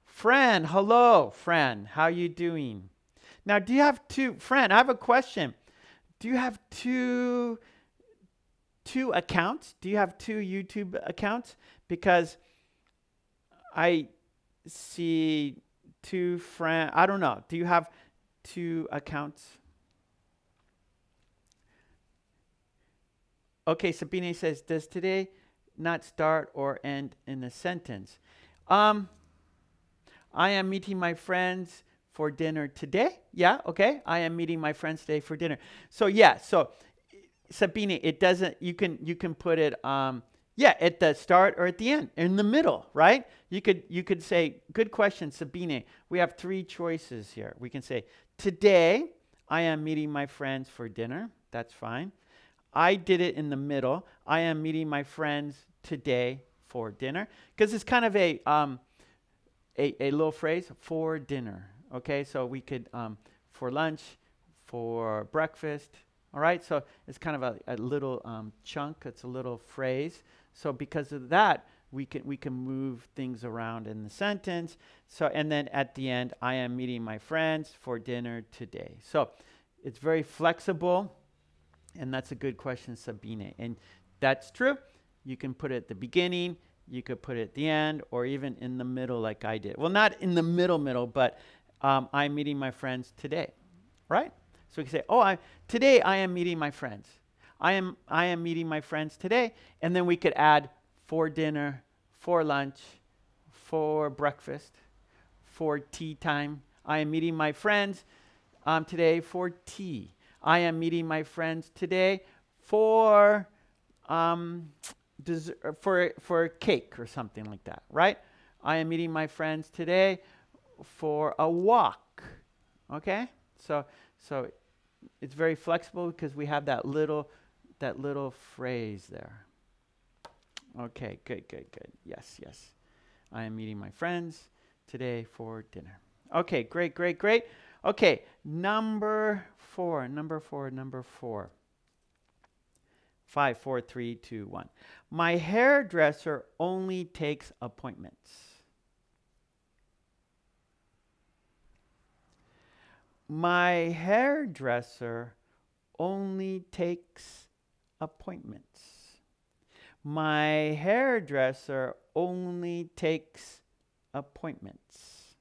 [SPEAKER 1] Fran, hello, Fran. How you doing? Now, do you have two, friend? I have a question. Do you have two two accounts? Do you have two YouTube accounts? Because I see two friend. I don't know. Do you have two accounts? Okay, Sabine says, does today not start or end in a sentence? Um, I am meeting my friends for dinner today. Yeah, okay. I am meeting my friends today for dinner. So yeah, so Sabine, it doesn't. You can you can put it. Um, yeah, at the start or at the end, in the middle, right? You could you could say, "Good question, Sabine." We have three choices here. We can say, "Today, I am meeting my friends for dinner." That's fine. I did it in the middle. I am meeting my friends today for dinner because it's kind of a um, a, a little phrase for dinner, Okay, so we could um, for lunch, for breakfast. All right, so it's kind of a, a little um, chunk. It's a little phrase. So because of that, we can we can move things around in the sentence. So and then at the end, I am meeting my friends for dinner today. So it's very flexible, and that's a good question, Sabine. And that's true. You can put it at the beginning. You could put it at the end, or even in the middle, like I did. Well, not in the middle, middle, but um, I'm meeting my friends today, right? So we can say, oh, I, today I am meeting my friends. I am, I am meeting my friends today. And then we could add for dinner, for lunch, for breakfast, for tea time. I am meeting my friends um, today for tea. I am meeting my friends today for um, dessert, for for cake or something like that, right? I am meeting my friends today for a walk. Okay? So so it's very flexible because we have that little that little phrase there. Okay, good, good, good. Yes, yes. I am meeting my friends today for dinner. Okay, great, great, great. Okay, number four, number four, number four. Five, four, three, two, one. My hairdresser only takes appointments. My hairdresser only takes appointments. My hairdresser only takes appointments.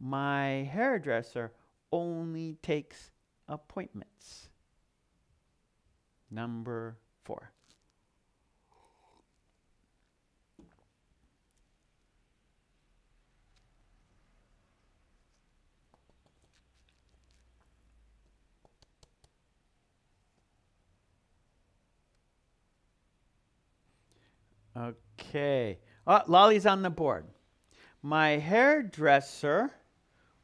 [SPEAKER 1] My hairdresser only takes appointments. Number for? Okay. Oh, Lolly's on the board. My hairdresser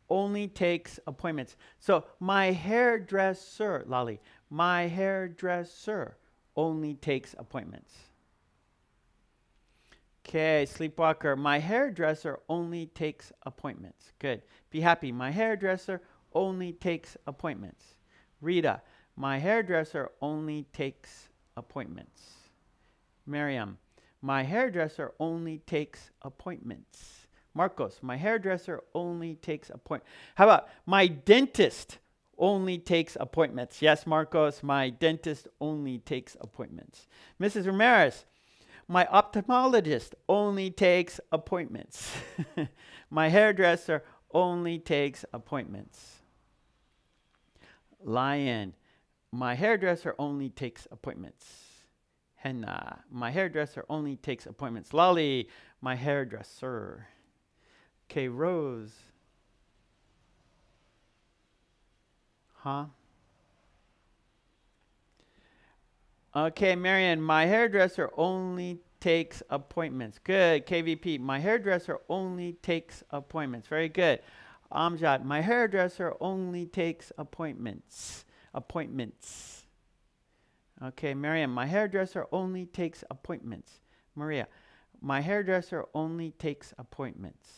[SPEAKER 1] only takes appointments. So my hairdresser, Lolly, my hairdresser only takes appointments. Okay, sleepwalker, my hairdresser only takes appointments. Good. Be happy. My hairdresser only takes appointments. Rita, my hairdresser only takes appointments. Miriam, my hairdresser only takes appointments. Marcos, my hairdresser only takes appointments. How about my dentist only takes appointments? Yes, Marcos, my dentist only takes appointments. Mrs. Ramirez, my ophthalmologist only takes appointments. my hairdresser only takes appointments. Lion, my hairdresser only takes appointments henna. Uh, my hairdresser only takes appointments. Lolly, my hairdresser. Okay, Rose. Huh? Okay, Marion, my hairdresser only takes appointments. Good. KVP, my hairdresser only takes appointments. Very good. Amjad, my hairdresser only takes appointments. Appointments. Okay, Miriam, my hairdresser only takes appointments. Maria, my hairdresser only takes appointments.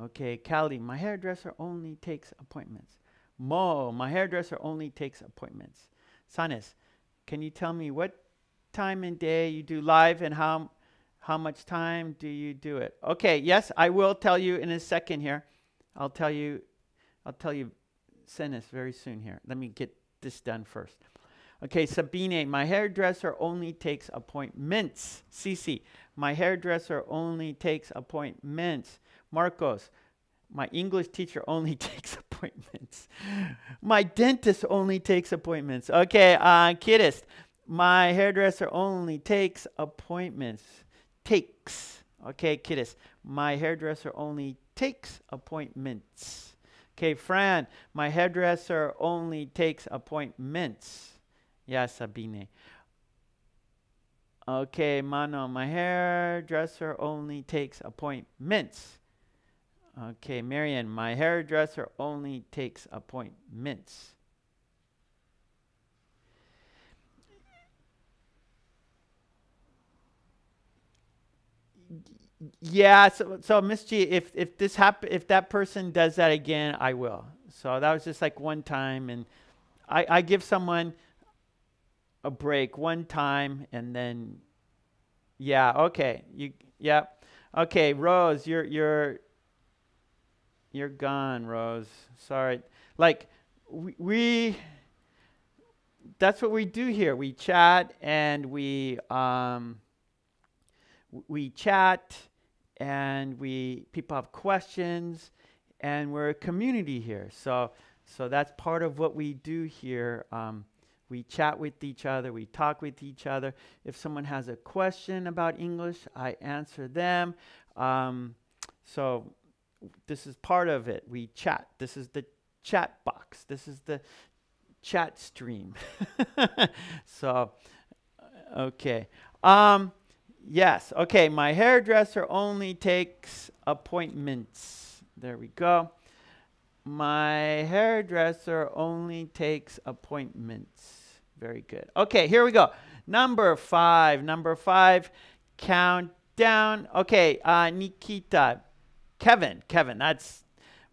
[SPEAKER 1] Okay, Callie, my hairdresser only takes appointments. Mo, my hairdresser only takes appointments. Sanis, can you tell me what time and day you do live and how how much time do you do it? Okay, yes, I will tell you in a second here. I'll tell you I'll tell you Sanis very soon here. Let me get this done first. Okay, Sabine, my hairdresser only takes appointments. Cici, my hairdresser only takes appointments. Marcos, my English teacher only takes appointments. my dentist only takes appointments. Okay, uh, Kiddist, my hairdresser only takes appointments. Takes. Okay, Kiddist, my hairdresser only takes appointments. Okay, Fran, my hairdresser only takes appointments. Yes, Sabine. Okay, Mano, my hairdresser only takes appointments. Okay, Marian, my hairdresser only takes appointments. Yeah so, so miss g if if this happen if that person does that again i will. So that was just like one time and i i give someone a break one time and then yeah okay you yeah okay rose you're you're you're gone rose. Sorry. Like we, we that's what we do here. We chat and we um we chat and we people have questions and we're a community here. So so that's part of what we do here. Um, we chat with each other we talk with each other. If someone has a question about english i answer them. Um, so this is part of it. We chat. This is the chat box. This is the chat stream. So okay. Um, Yes. Okay. My hairdresser only takes appointments. There we go. My hairdresser only takes appointments. Very good. Okay, here we go. Number five. Number five. Countdown. Okay, uh, Nikita. Kevin. Kevin. That's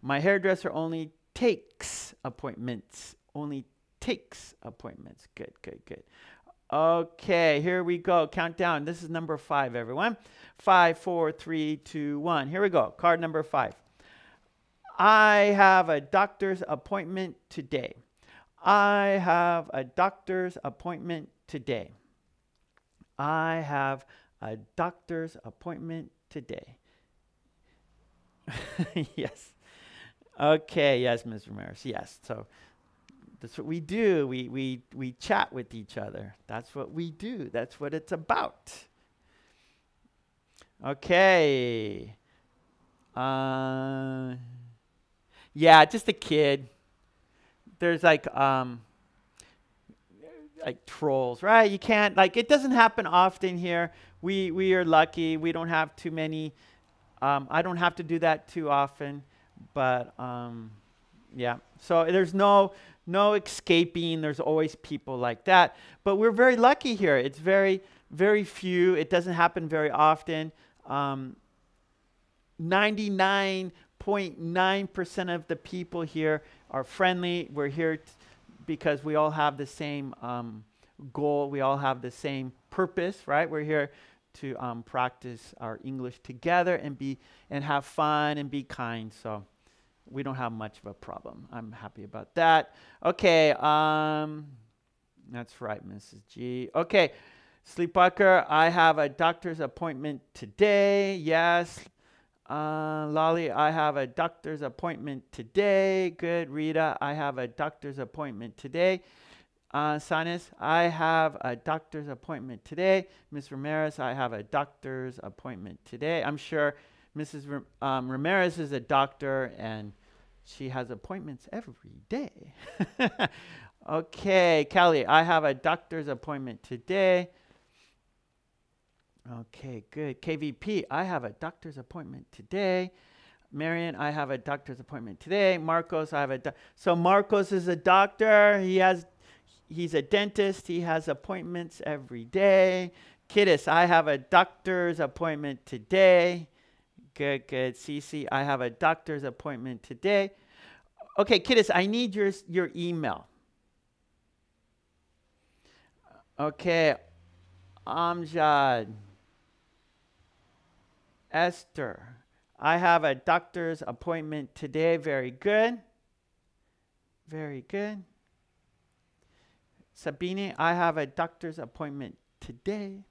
[SPEAKER 1] my hairdresser only takes appointments. Only takes appointments. Good, good, good. Okay, here we go. Countdown. This is number five, everyone. Five, four, three, two, one. Here we go. Card number five. I have a doctor's appointment today. I have a doctor's appointment today. I have a doctor's appointment today. yes. Okay, yes, Ms. Ramirez. Yes. So That's what we do. We, we, we chat with each other. That's what we do. That's what it's about. Okay. Uh, yeah, just a kid. There's like um, like trolls, right? You can't like it doesn't happen often here. We we are lucky. We don't have too many. Um, I don't have to do that too often, but um, yeah. So there's no no escaping. There's always people like that. But we're very lucky here. It's very very few. It doesn't happen very often. Um, 99.9% of the people here are friendly. We're here because we all have the same um, goal. We all have the same purpose, right? We're here to um, practice our English together and be and have fun and be kind. So we don't have much of a problem. I'm happy about that. Okay, um, that's right, Mrs. G. Okay, Sleepwalker, I have a doctor's appointment today. Yes. Uh, Lolly, I have a doctor's appointment today. Good. Rita, I have a doctor's appointment today. Uh, Sanis, I have a doctor's appointment today. Ms. Ramirez, I have a doctor's appointment today. I'm sure Mrs. R- um, Ramirez is a doctor and she has appointments every day. okay, Kelly, I have a doctor's appointment today. Okay, good. KVP, I have a doctor's appointment today. Marion, I have a doctor's appointment today. Marcos, I have a so Marcos is a doctor. He has he's a dentist. He has appointments every day. Kiddist, I have a doctor's appointment today. Good, good. Cece, I have a doctor's appointment today. Okay, Kiddist, I need your your email. Okay, Amjad. Esther, I have a doctor's appointment today. Very good. Very good. Sabine, I have a doctor's appointment today.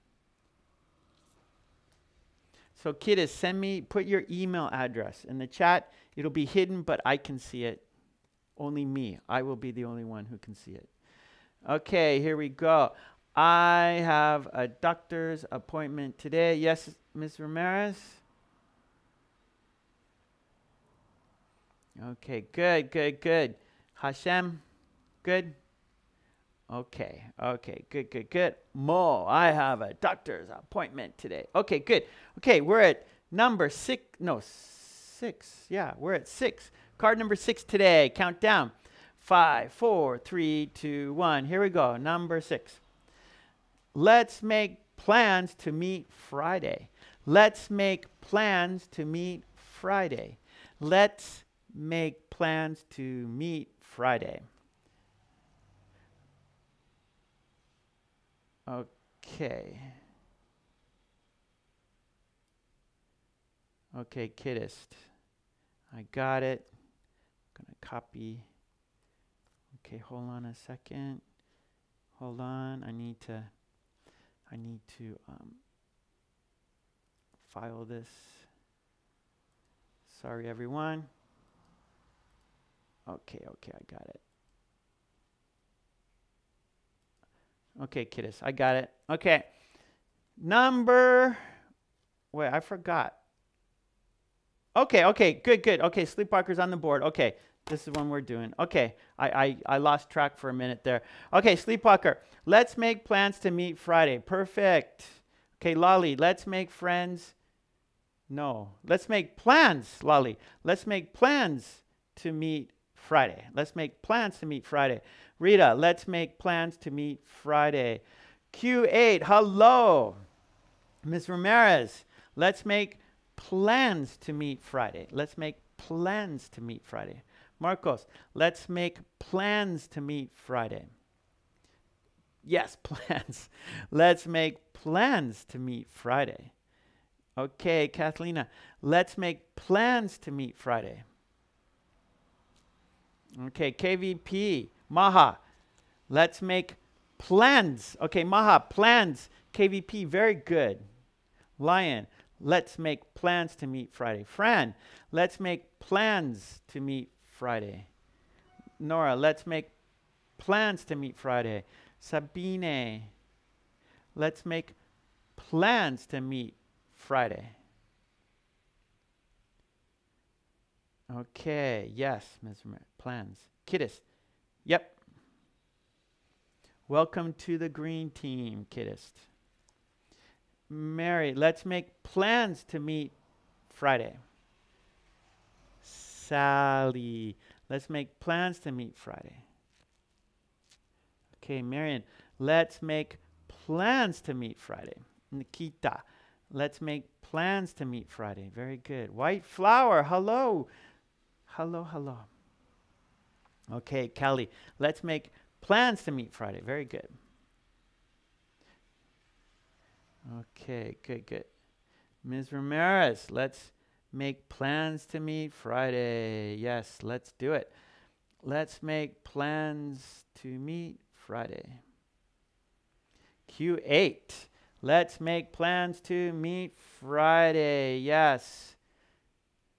[SPEAKER 1] So, Kiddist, send me, put your email address in the chat. It'll be hidden, but I can see it. Only me. I will be the only one who can see it. Okay, here we go. I have a doctor's appointment today. Yes, Ms. Ramirez? Okay, good, good, good. Hashem, good? Okay, okay, good, good, good. Mo, I have a doctor's appointment today. Okay, good. Okay, we're at number six, no, six. Yeah, we're at six. Card number six today. Countdown. Five, four, three, two, one. Here we go. Number six. Let's make plans to meet Friday. Let's make plans to meet Friday. Let's make plans to meet Friday. Okay. Okay, Kiddist. I got it. I'm to copy. Okay, hold on a second. Hold on. I need to I need to um, file this. Sorry, everyone. Okay, okay, I got it. Okay, kiddos, I got it. Okay. Number, wait, I forgot. Okay, okay, good, good. Okay, Sleepwalker's on the board. Okay, this is one we're doing. Okay, I, I, I lost track for a minute there. Okay, Sleepwalker, let's make plans to meet Friday. Perfect. Okay, Lolly, let's make friends. No, let's make plans, Lolly. Let's make plans to meet Friday. Let's make plans to meet Friday. Rita, let's make plans to meet Friday. Q8, hello. Ms. Ramirez, let's make plans to meet Friday. Let's make plans to meet Friday. Marcos, let's make plans to meet Friday. Yes, plans. let's make plans to meet Friday. Okay, Kathlena, let's make plans to meet Friday. Okay, KVP, Maha, let's make plans. Okay, Maha, plans. KVP, very good. Lion, let's make plans to meet Friday. Fran, let's make plans to meet Friday. Nora, let's make plans to meet Friday. Sabine, let's make plans to meet Friday. Okay, yes, Ms. Plans. Kiddist, yep. Welcome to the green team, Kiddist. Mary, let's make plans to meet Friday. Sally, let's make plans to meet Friday. Okay, Marion, let's make plans to meet Friday. Nikita, let's make plans to meet Friday. Very good. White flower, hello. Hello, hello. Okay, Kelly, let's make plans to meet Friday. Very good. Okay, good, good. Ms. Ramirez, let's make plans to meet Friday. Yes, let's do it. Let's make plans to meet Friday. Q8. Let's make plans to meet Friday. Yes.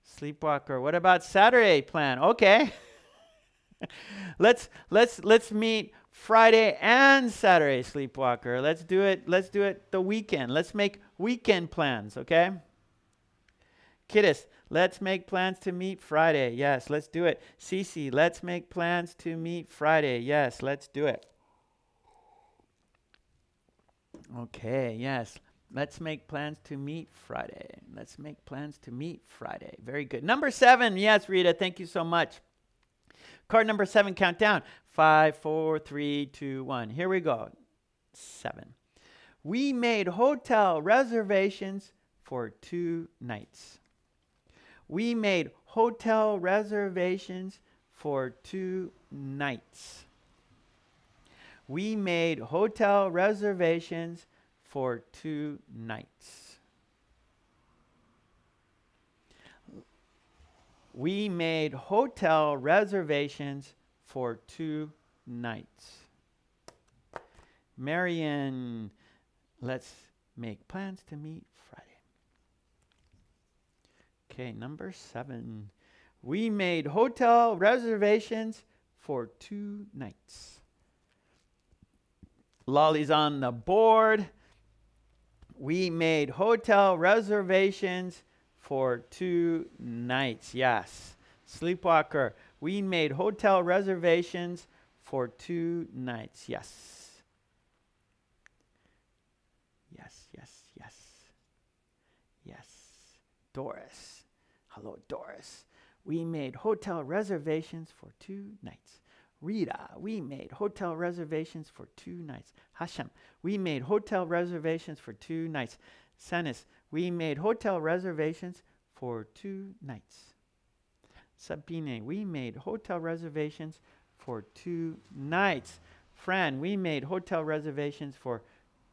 [SPEAKER 1] Sleepwalker. What about Saturday plan? Okay. let's let's let's meet Friday and Saturday sleepwalker. Let's do it. Let's do it the weekend. Let's make weekend plans, okay? Kiddist, let's make plans to meet Friday. Yes, let's do it. Cece, let's make plans to meet Friday. Yes, let's do it. Okay, yes. Let's make plans to meet Friday. Let's make plans to meet Friday. Very good. Number seven. Yes, Rita, thank you so much. Card number seven, countdown. Five, four, three, two, one. Here we go. Seven. We made hotel reservations for two nights. We made hotel reservations for two nights. We made hotel reservations for two nights. We made hotel reservations for two nights. Marion, let's make plans to meet Friday. Okay, number seven. We made hotel reservations for two nights. Lolly's on the board. We made hotel reservations for two nights. Yes. Sleepwalker, we made hotel reservations for two nights. Yes. Yes, yes, yes. Yes. Doris. Hello, Doris. We made hotel reservations for two nights. Rita, we made hotel reservations for two nights. Hashem, we made hotel reservations for two nights. Sanis, we made hotel reservations for two nights. Sabine, we made hotel reservations for two nights. Fran, we made hotel reservations for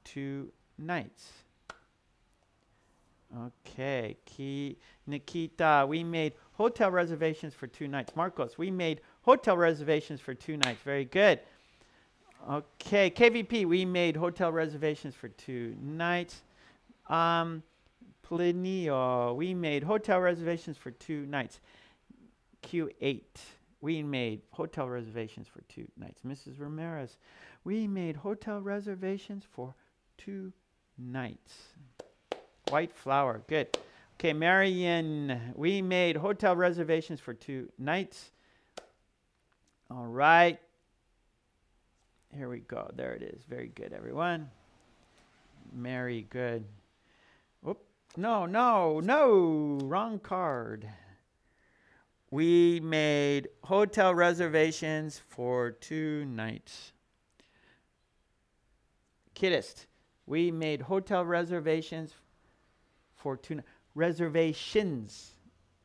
[SPEAKER 1] two nights. Okay, Ki, Nikita, we made hotel reservations for two nights. Marcos, we made hotel reservations for two nights. Very good. Okay, KVP, we made hotel reservations for two nights. Um, Plinio, uh, we made hotel reservations for two nights. Q8, we made hotel reservations for two nights. Mrs. Ramirez, we made hotel reservations for two nights. White flower, good. Okay, Marion, we made hotel reservations for two nights. All right. Here we go. There it is. Very good, everyone. Very good. No, no, no. Wrong card. We made hotel reservations for two nights. Kiddist. We made hotel reservations for two. Reservations.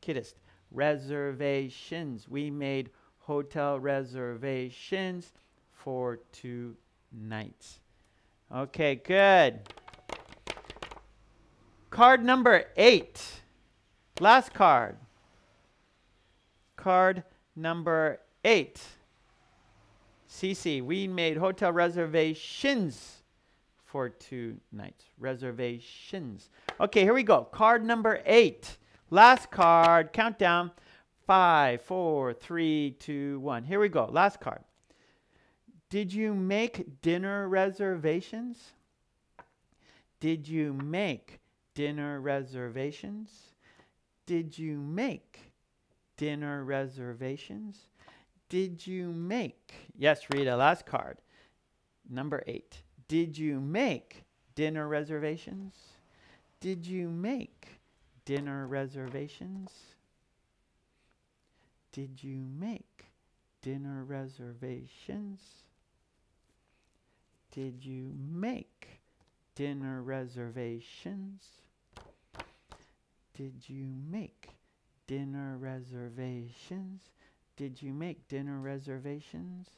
[SPEAKER 1] Kiddist. Reservations. We made hotel reservations for two nights. Okay, good. Card number eight. Last card. Card number eight. CC, we made hotel reservations for two nights. Reservations. Okay, here we go. Card number eight. Last card. Countdown. Five, four, three, two, one. Here we go. Last card. Did you make dinner reservations? Did you make dinner reservations? Did you make dinner reservations? Did you make? Yes, Rita, last card. Number eight. Did you make dinner reservations? Did you make dinner reservations? Did you make dinner reservations? Did you make dinner reservations? Did you make dinner reservations? Did you make dinner reservations?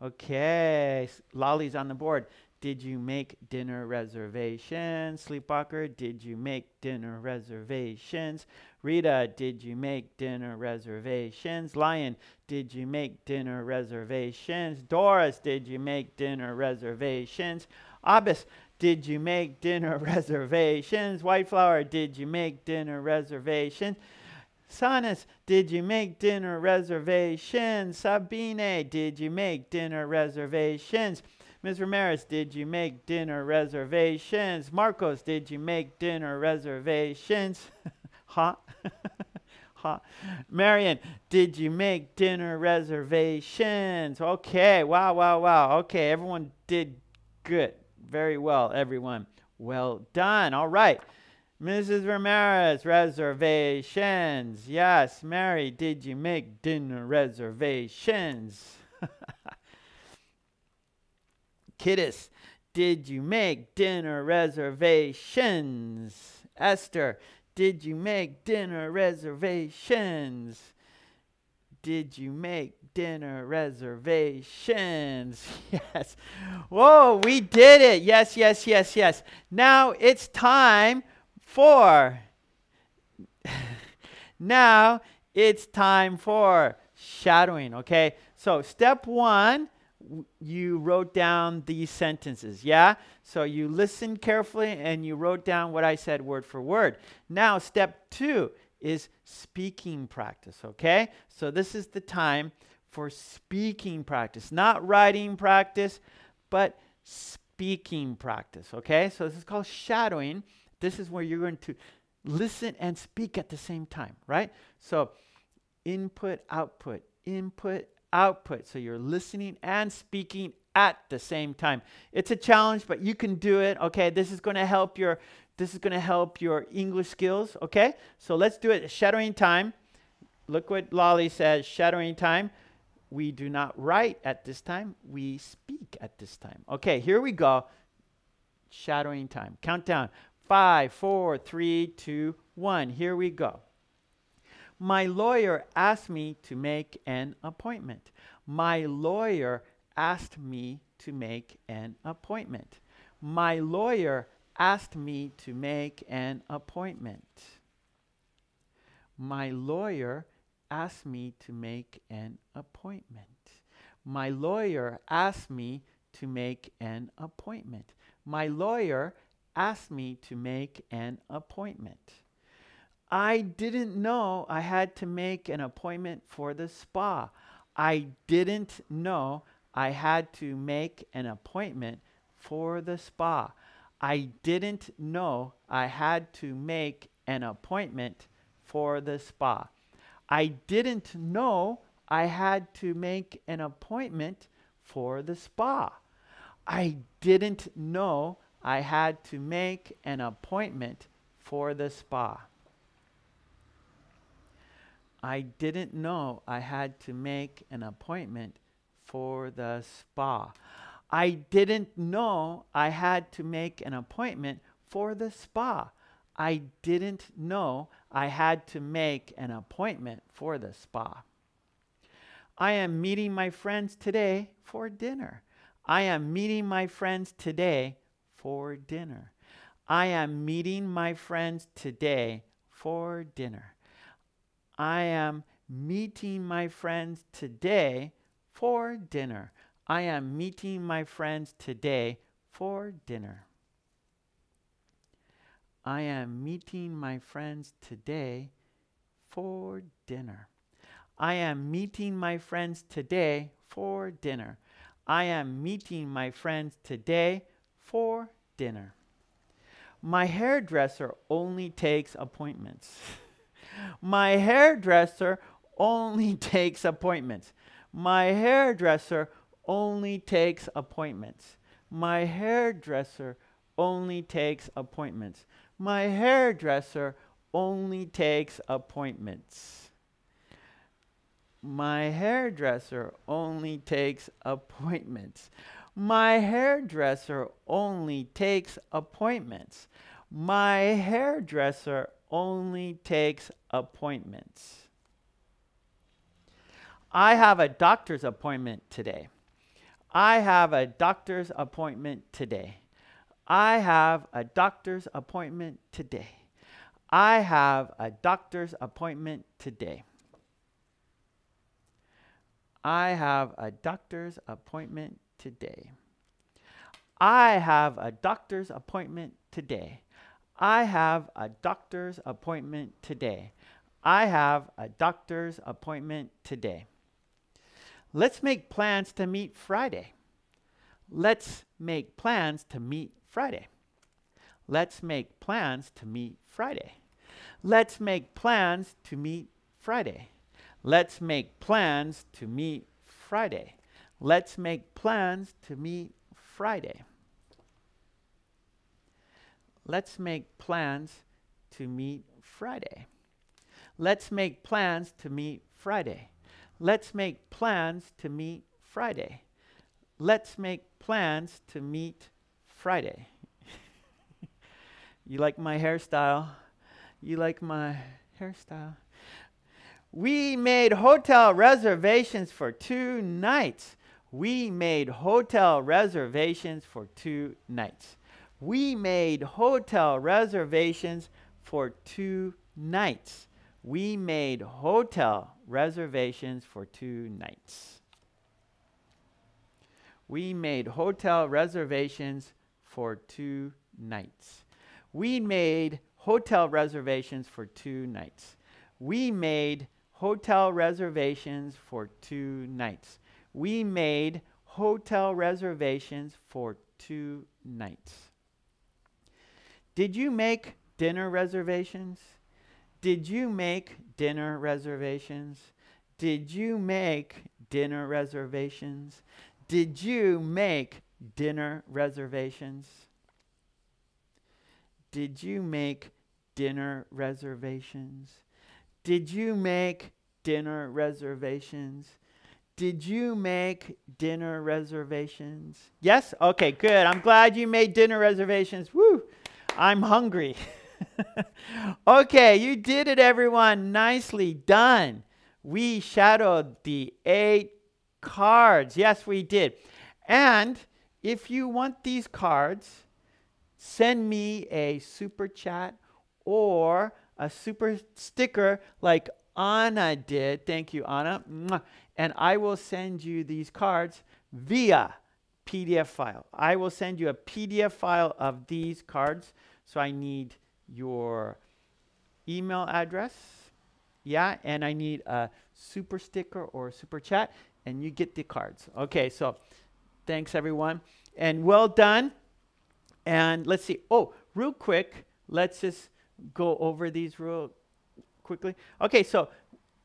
[SPEAKER 1] Okay, Lolly's on the board. Did you make dinner reservations? Sleepwalker, did you make dinner reservations? Rita, did you make dinner reservations? Lion, did you make dinner reservations? Doris, did you make dinner reservations? Abbas, did you make dinner reservations? White Flower, did you make dinner reservations? Sanas, did you make dinner reservations? Sabine, did you make dinner reservations? Ms. Ramirez, did you make dinner reservations? Marcos, did you make dinner reservations? huh? huh? Marion, did you make dinner reservations? Okay, wow, wow, wow. Okay, everyone did good. Very well, everyone. Well done. All right. Mrs. Ramirez, reservations. Yes, Mary, did you make dinner reservations? Kiddist, did you make dinner reservations? Esther, did you make dinner reservations? Did you make dinner reservations? Yes. Whoa, we did it. Yes, yes, yes, yes. Now it's time for. now it's time for shadowing, okay? So, step one, you wrote down these sentences, yeah? So, you listened carefully and you wrote down what I said word for word. Now, step two is speaking practice, okay? So, this is the time for speaking practice, not writing practice, but speaking practice, okay? So, this is called shadowing. This is where you're going to listen and speak at the same time, right? So, input, output, input, output. So, you're listening and speaking at the same time. It's a challenge, but you can do it. Okay, this is going to help your this is going to help your English skills. Okay, so let's do it. Shadowing time. Look what Lolly says. Shadowing time. We do not write at this time. We speak at this time. Okay, here we go. Shadowing time. Countdown. Five, four, three, two, one. Here we go. My lawyer asked me to make an appointment. My lawyer asked me to make an appointment. My lawyer asked me to make an appointment. My lawyer asked me to make an appointment. My lawyer asked me to make an appointment. My lawyer asked me to make an appointment. I didn't know I had to make an appointment for the spa. I didn't know I had to make an appointment for the spa. I didn't know I had to make an appointment for the spa. I didn't know I had to make an appointment for the spa. I didn't know I had to make an appointment for the spa. I didn't know I had to make an appointment for the spa. I didn't know I had to make an appointment for the spa. I didn't know I had to make an appointment for the spa. I am meeting my friends today for dinner. I am meeting my friends today for dinner. I am meeting my friends today for dinner. I am meeting my friends today for dinner. I am meeting my friends today for dinner. I am meeting my friends today for dinner. I am meeting my friends today for dinner. I am meeting my friends today for dinner. My hairdresser only takes appointments. my hairdresser only takes appointments. My hairdresser only takes appointments. My hairdresser only takes appointments. My hairdresser only takes appointments. My hairdresser only takes appointments. My hairdresser only takes appointments. My hairdresser only takes appointments. I have a doctor's appointment today. I have a doctor's appointment today. I have a doctor's appointment today. I have a doctor's appointment today. I have a doctor's appointment today. I have a doctor's appointment today. I have a doctor's appointment today. I have a doctor's appointment today. Let's make plans to meet Friday. Let's make plans to meet Friday. Let's make plans to meet Friday. Let's make plans to meet Friday. Let's make plans to meet Friday. Let's make plans to meet Friday. Let's make plans to meet Friday. Let's make plans to meet Friday. Let's make plans to meet Friday. Let's make plans to meet Friday. you like my hairstyle? You like my hairstyle? We made hotel reservations for two nights. We made hotel reservations for two nights. We made hotel reservations for two nights. We made hotel reservations for two nights. We made hotel reservations for two nights. We made hotel reservations for two nights. We made hotel reservations for two nights. We made hotel reservations for two nights. Did you make dinner reservations? Did you make dinner reservations? Did you make dinner reservations? Did you make dinner reservations? Did you make dinner reservations? Did you make dinner reservations? Did you make dinner reservations? Yes? Okay, good. I'm glad you made dinner reservations. Woo! I'm hungry. okay, you did it, everyone. Nicely done. We shadowed the eight cards. Yes, we did. And if you want these cards, send me a super chat or a super sticker like Anna did. Thank you, Anna. And I will send you these cards via PDF file. I will send you a PDF file of these cards. So I need your email address. Yeah, and I need a super sticker or super chat, and you get the cards. Okay, so thanks everyone. And well done. And let's see. Oh, real quick, let's just go over these real quickly. Okay, so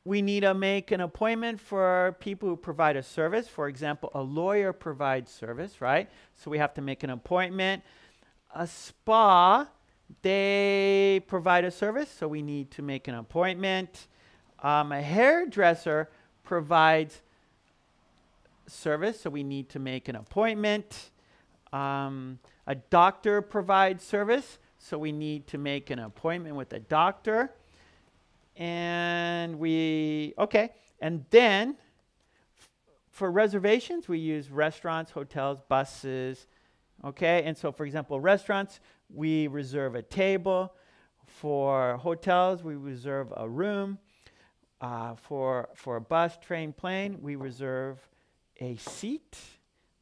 [SPEAKER 1] we need to make an appointment for people who provide a service. For example, a lawyer provides service, right? So we have to make an appointment. A spa, they provide a service, so we need to make an appointment. Um, a hairdresser provides service, so we need to make an appointment. Um, a doctor provides service, so we need to make an appointment with a doctor. And we, okay. And then for reservations, we use restaurants, hotels, buses. Okay. And so, for example, restaurants, we reserve a table. For hotels, we reserve a room. Uh, for, for a bus, train, plane, we reserve a seat,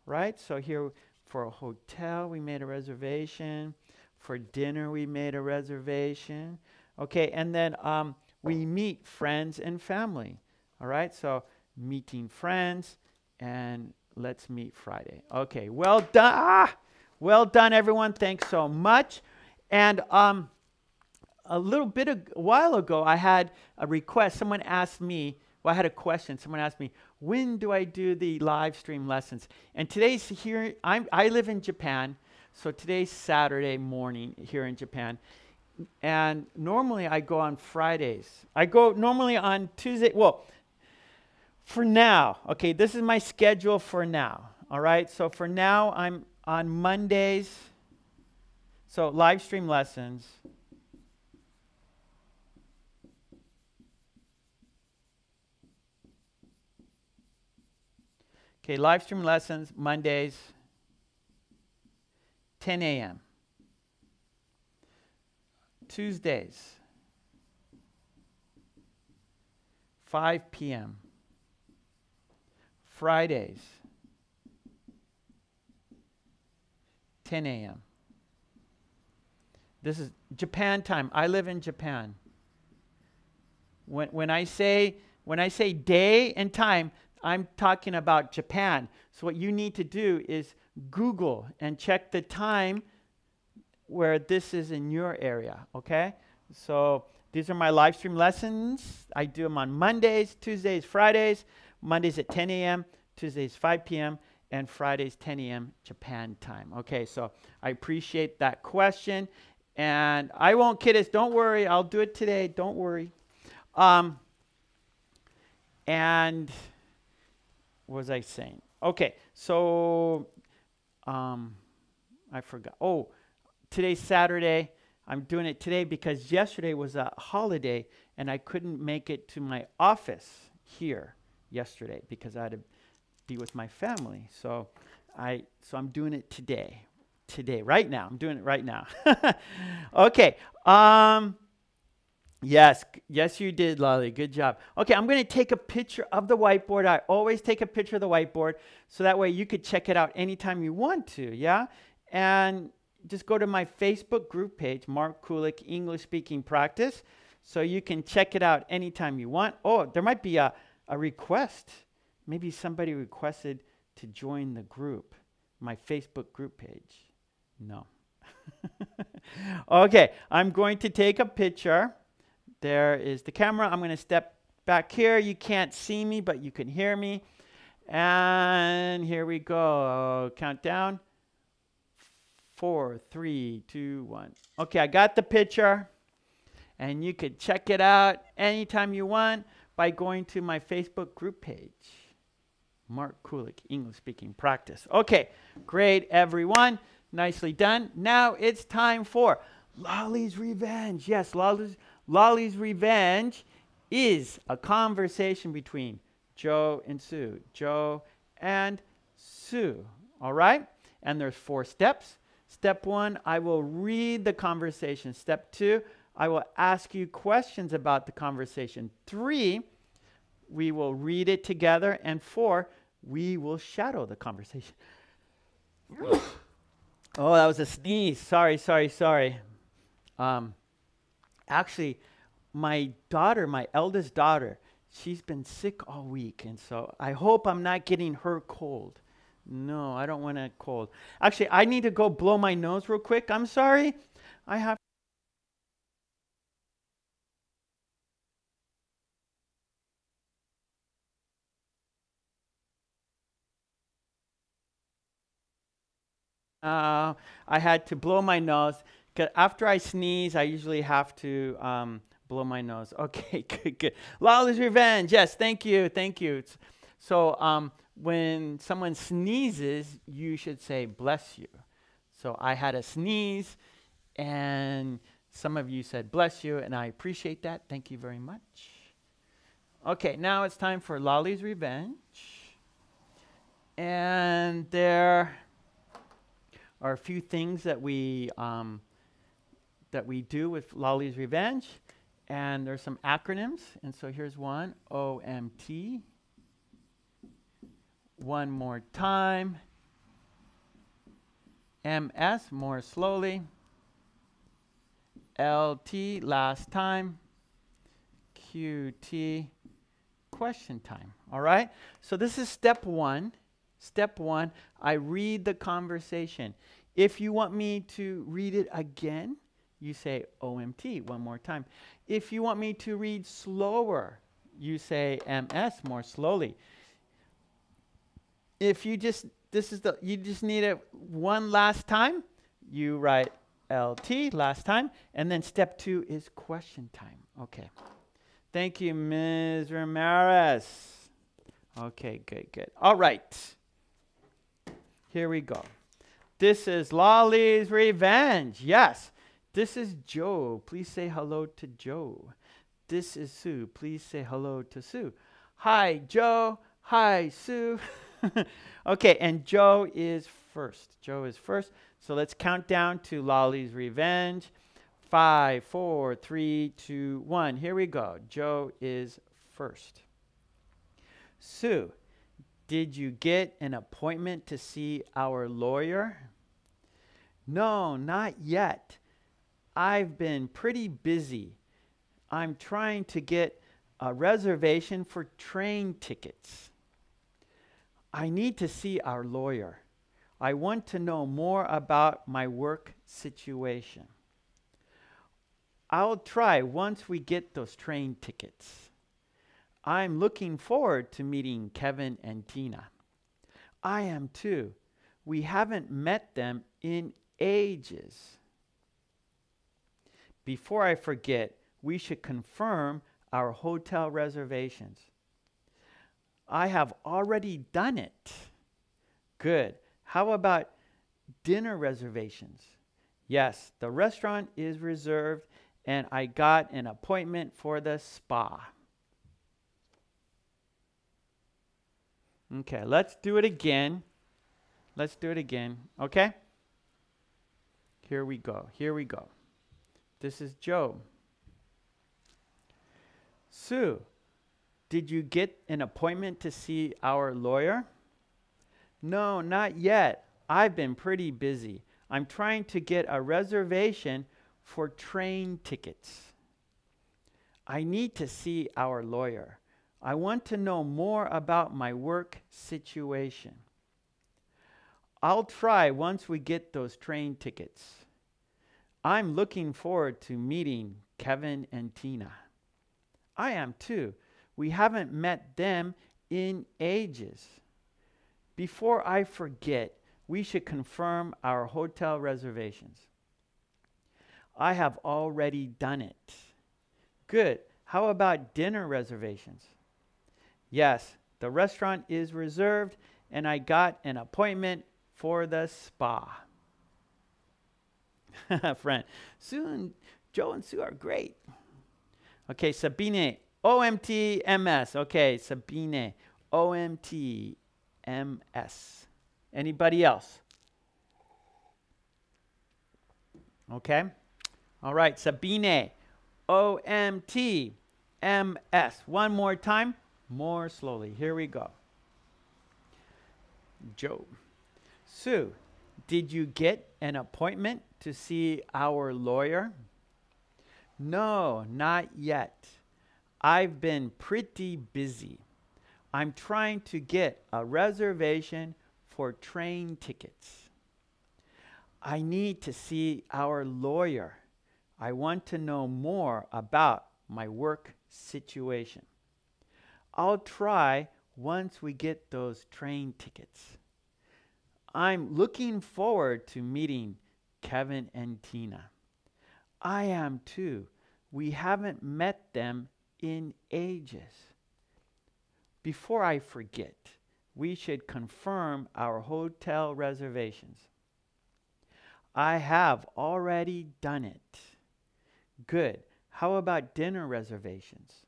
[SPEAKER 1] right? So here for a hotel, we made a reservation. For dinner, we made a reservation. Okay, and then um, we meet friends and family. All right, so meeting friends and let's meet Friday. Okay, well done. Ah, well done, everyone. Thanks so much. And um, a little bit of, a while ago, I had a request. Someone asked me, well, I had a question. Someone asked me, when do I do the live stream lessons? And today's here, I'm, I live in Japan, so today's Saturday morning here in Japan. And normally I go on Fridays. I go normally on Tuesday. Well, for now, okay, this is my schedule for now. All right, so for now, I'm on Mondays. So live stream lessons. Okay, live stream lessons Mondays, 10 a.m. Tuesdays, 5 p.m. Fridays, 10 a.m. This is Japan time. I live in Japan. When, when I say when I say day and time, I'm talking about Japan. So what you need to do is Google and check the time where this is in your area, okay? So these are my live stream lessons. I do them on Mondays, Tuesdays, Fridays. Mondays at 10 a.m., Tuesdays 5 p.m., and Fridays 10 a.m. Japan time. Okay, so I appreciate that question. And I won't kid us. Don't worry. I'll do it today. Don't worry. Um, and was I saying? Okay, so um, I forgot. Oh, today's Saturday. I'm doing it today because yesterday was a holiday and I couldn't make it to my office here yesterday because I had to be with my family. So I so I'm doing it today. Today, right now. I'm doing it right now. okay. Um Yes, yes, you did, Lolly. Good job. Okay, I'm going to take a picture of the whiteboard. I always take a picture of the whiteboard so that way you could check it out anytime you want to, yeah? And just go to my Facebook group page, Mark Kulek English Speaking Practice, so you can check it out anytime you want. Oh, there might be a, a request. Maybe somebody requested to join the group, my Facebook group page. No. okay, I'm going to take a picture. There is the camera. I'm going to step back here. You can't see me, but you can hear me. And here we go. Countdown. Four, three, two, one. Okay, I got the picture. And you can check it out anytime you want by going to my Facebook group page. Mark Kulek, English speaking practice. Okay, great, everyone. Nicely done. Now it's time for Lolly's Revenge. Yes, Lolly's, Lolly's Revenge is a conversation between Joe and Sue. Joe and Sue. All right? And there's four steps. Step one, I will read the conversation. Step two, I will ask you questions about the conversation. Three, we will read it together. And four, we will shadow the conversation. oh, that was a sneeze. Sorry, sorry, sorry. Um, actually, my daughter, my eldest daughter, she's been sick all week. And so I hope I'm not getting her cold. No, I don't want a cold. Actually, I need to go blow my nose real quick. I'm sorry. I have. Uh, I had to blow my nose. After I sneeze, I usually have to um, blow my nose. Okay, good, good. Lolly's Revenge. Yes, thank you, thank you. It's, so um, when someone sneezes, you should say, bless you. So I had a sneeze, and some of you said, bless you, and I appreciate that. Thank you very much. Okay, now it's time for Lolly's Revenge. And there are a few things that we um, that we do with Lolly's Revenge, and there's some acronyms. And so here's one: OMT. One more time. MS, more slowly. LT, last time. QT, question time. All right? So this is step one. Step one, I read the conversation. If you want me to read it again, you say OMT one more time. If you want me to read slower, you say MS more slowly. If you just this is the you just need it one last time, you write LT last time, and then step two is question time. Okay. Thank you, Ms. Ramirez. Okay, good, good. All right. Here we go. This is Lolly's Revenge. Yes. This is Joe. Please say hello to Joe. This is Sue. Please say hello to Sue. Hi, Joe. Hi, Sue. okay, and Joe is first. Joe is first. So let's count down to Lolly's Revenge. Five, four, three, two, one. Here we go. Joe is first. Sue, did you get an appointment to see our lawyer? No, not yet. I've been pretty busy. I'm trying to get a reservation for train tickets. I need to see our lawyer. I want to know more about my work situation. I'll try once we get those train tickets. I'm looking forward to meeting Kevin and Tina. I am too. We haven't met them in ages. Before I forget, we should confirm our hotel reservations. I have already done it. Good. How about dinner reservations? Yes, the restaurant is reserved and I got an appointment for the spa. Okay, let's do it again. Let's do it again, okay? Here we go. Here we go. This is Joe. Sue, did you get an appointment to see our lawyer? No, not yet. I've been pretty busy. I'm trying to get a reservation for train tickets. I need to see our lawyer. I want to know more about my work situation. I'll try once we get those train tickets. I'm looking forward to meeting Kevin and Tina. I am too. We haven't met them in ages. Before I forget, we should confirm our hotel reservations. I have already done it. Good. How about dinner reservations? Yes, the restaurant is reserved and I got an appointment for the spa. Friend, and Joe and Sue are great. Okay, Sabine, OMTMS. Okay, Sabine, OMTMS. Anybody else? Okay. All right, Sabine, OMTMS. One more time, more slowly. Here we go. Joe. Sue, did you get an appointment to see our lawyer? No, not yet. I've been pretty busy. I'm trying to get a reservation for train tickets. I need to see our lawyer. I want to know more about my work situation. I'll try once we get those train tickets. I'm looking forward to meeting Kevin and Tina. I am too. We haven't met them in ages. Before I forget, we should confirm our hotel reservations. I have already done it. Good. How about dinner reservations?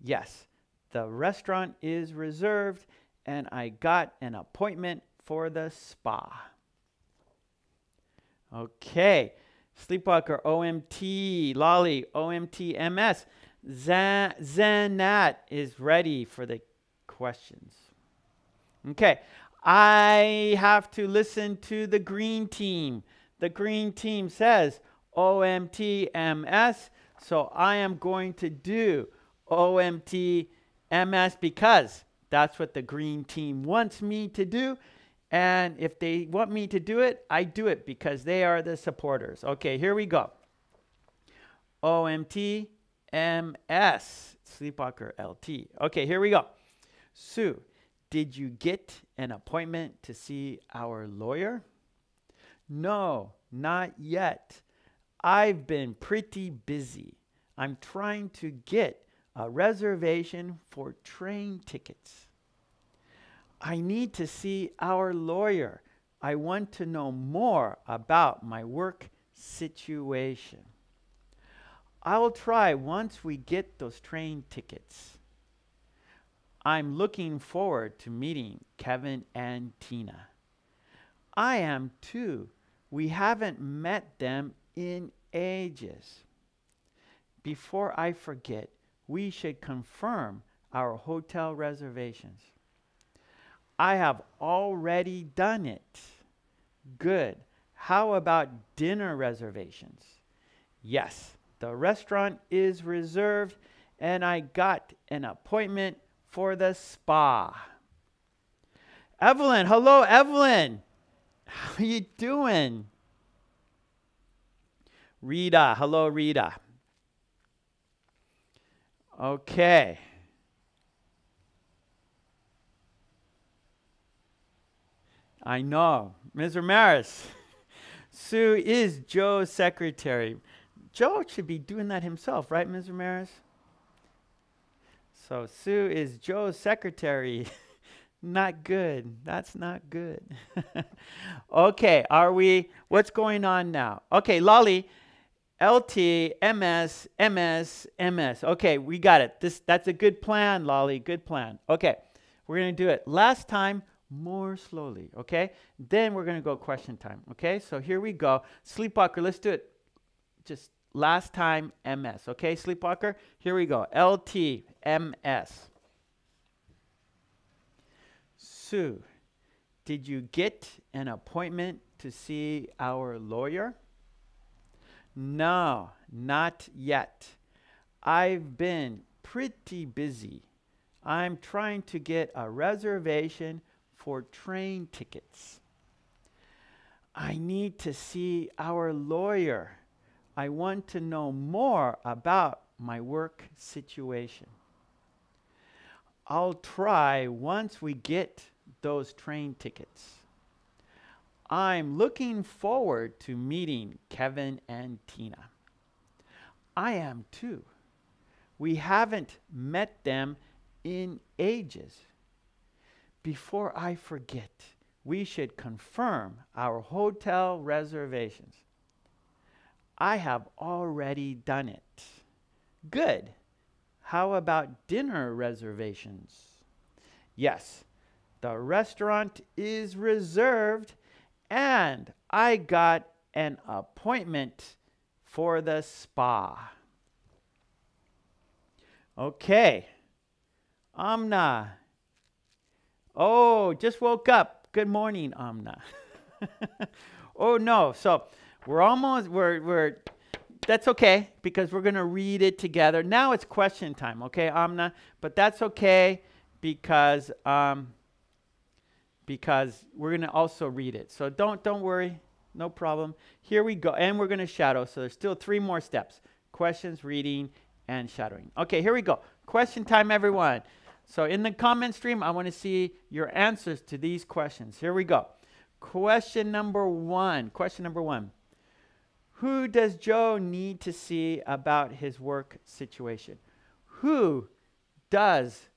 [SPEAKER 1] Yes, the restaurant is reserved and I got an appointment for the spa. Okay. Sleepwalker, OMT, Lolly, OMT, MS. Zanat is ready for the questions. Okay. I have to listen to the green team. The green team says OMT, MS. So I am going to do OMT, MS because That's what the green team wants me to do. And if they want me to do it, I do it because they are the supporters. Okay, here we go. OMT MS, Sleepwalker LT. Okay, here we go. Sue, did you get an appointment to see our lawyer? No, not yet. I've been pretty busy. I'm trying to get a reservation for train tickets. I need to see our lawyer. I want to know more about my work situation. I'll try once we get those train tickets. I'm looking forward to meeting Kevin and Tina. I am too. We haven't met them in ages. Before I forget, we should confirm our hotel reservations. I have already done it. Good. How about dinner reservations? Yes, the restaurant is reserved and I got an appointment for the spa. Evelyn, hello, Evelyn. How are you doing? Rita, hello, Rita. Okay. I know. Ms. Ramirez. Sue is Joe's secretary. Joe should be doing that himself, right, Ms. Ramirez? So Sue is Joe's secretary. not good. That's not good. okay, are we? What's going on now? Okay, Lolly, LT, MS, MS, MS. Okay, we got it. This that's a good plan, Lolly. Good plan. Okay, we're gonna do it. Last time, more slowly. Okay, then we're gonna go question time. Okay, so here we go. Sleepwalker. Let's do it. Just last time MS. Okay, Sleepwalker? Here we go. LT, MS. Sue, did you get an appointment to see our lawyer? No, not yet. I've been pretty busy. I'm trying to get a reservation for train tickets. I need to see our lawyer. I want to know more about my work situation. I'll try once we get those train tickets. I'm looking forward to meeting Kevin and Tina. I am too. We haven't met them in ages. Before I forget, we should confirm our hotel reservations. I have already done it. Good. How about dinner reservations? Yes, the restaurant is reserved and I got an appointment for the spa. Okay. Amna. Oh, just woke up. Good morning, Amna. oh no. So we're almost we're we're that's okay because we're to read it together. Now it's question time, okay, Amna? But that's okay because um, because we're to also read it. So don't don't worry, no problem. Here we go, and we're to shadow. So there's still three more steps: questions, reading, and shadowing. Okay, here we go. Question time, everyone. So in the comment stream, I want to see your answers to these questions. Here we go. Question number one. Question number one. Who does Joe need to see about his work situation? Who does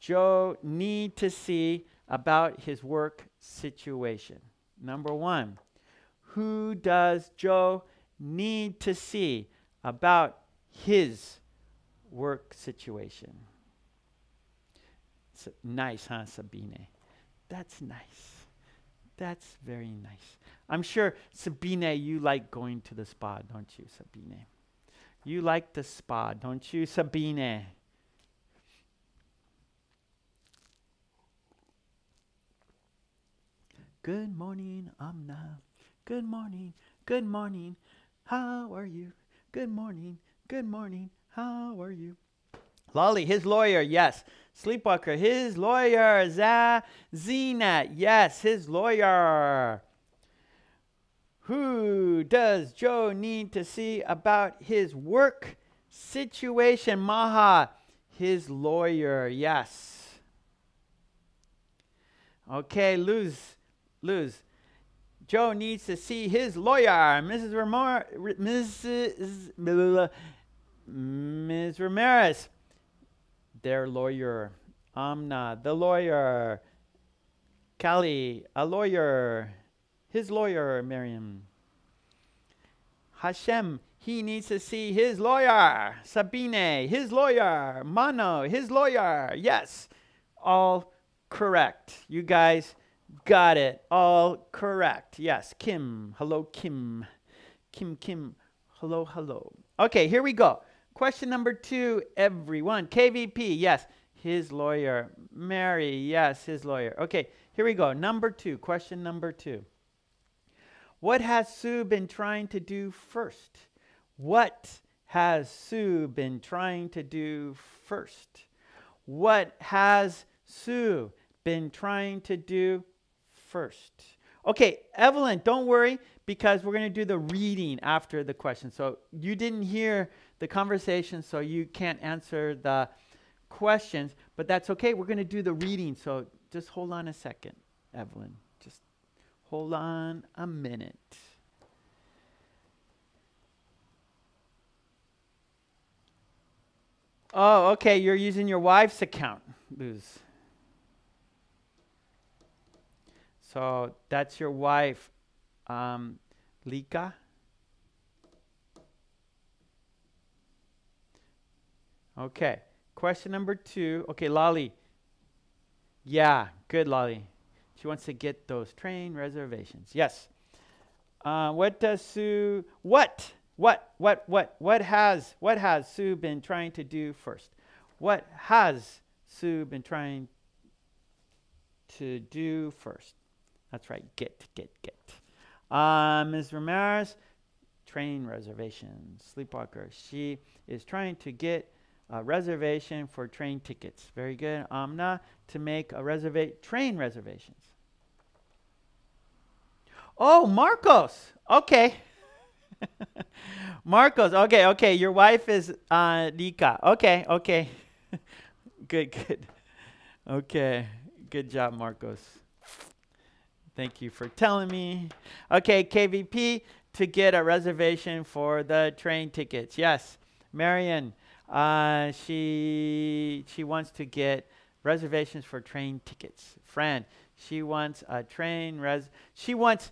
[SPEAKER 1] Joe need to see about his work situation? Number one, who does Joe need to see about his work situation? Nice, huh, Sabine? That's nice. That's very nice. I'm sure, Sabine, you like going to the spa, don't you, Sabine? You like the spa, don't you, Sabine? Good morning, Amna. Good morning, good morning. How are you? Good morning, good morning. How are you? Lolly, his lawyer, yes. Sleepwalker, his lawyer. Za, yes, his lawyer. Who does Joe need to see about his work situation? Maha, his lawyer, yes. Okay, Luz, Luz. Joe needs to see his lawyer, Mrs. Ramar, Mrs. Ramirez, their lawyer. Amna, the lawyer. Kali, a lawyer. His lawyer, Miriam. Hashem, he needs to see his lawyer. Sabine, his lawyer. Mano, his lawyer. Yes, all correct. You guys got it. All correct. Yes, Kim. Hello, Kim. Kim, Kim. Hello, hello. Okay, here we go. Question number two, everyone. KVP, yes, his lawyer. Mary, yes, his lawyer. Okay, here we go. Number two, question number two. What has Sue been trying to do first? What has Sue been trying to do first? What has Sue been trying to do first? Okay, Evelyn, don't worry because we're going to do the reading after the question. So you didn't hear the conversation, so you can't answer the questions, but that's okay. We're going to do the reading, so just hold on a second, Evelyn. Just hold on a minute. Oh, okay, you're using your wife's account, Luz. So that's your wife, um, Lika. Okay. Question number two. Okay, Lolly. Yeah, good, Lolly. She wants to get those train reservations. Yes. Uh, what does Sue? What? What? What? What? What has? What has Sue been trying to do first? What has Sue been trying to do first? That's right. Get, get, get. Uh, Ms. Ramirez, train reservations. Sleepwalker. She is trying to get reservation for train tickets. Very good. Amna to make a reservate train reservations. Oh, Marcos. Okay. Marcos. Okay, okay. Your wife is uh, Nika. Okay, okay. good, good. Okay. Good job, Marcos. Thank you for telling me. Okay, KVP to get a reservation for the train tickets. Yes. Marion, uh, she she wants to get reservations for train tickets. Fran, she wants a train res. She wants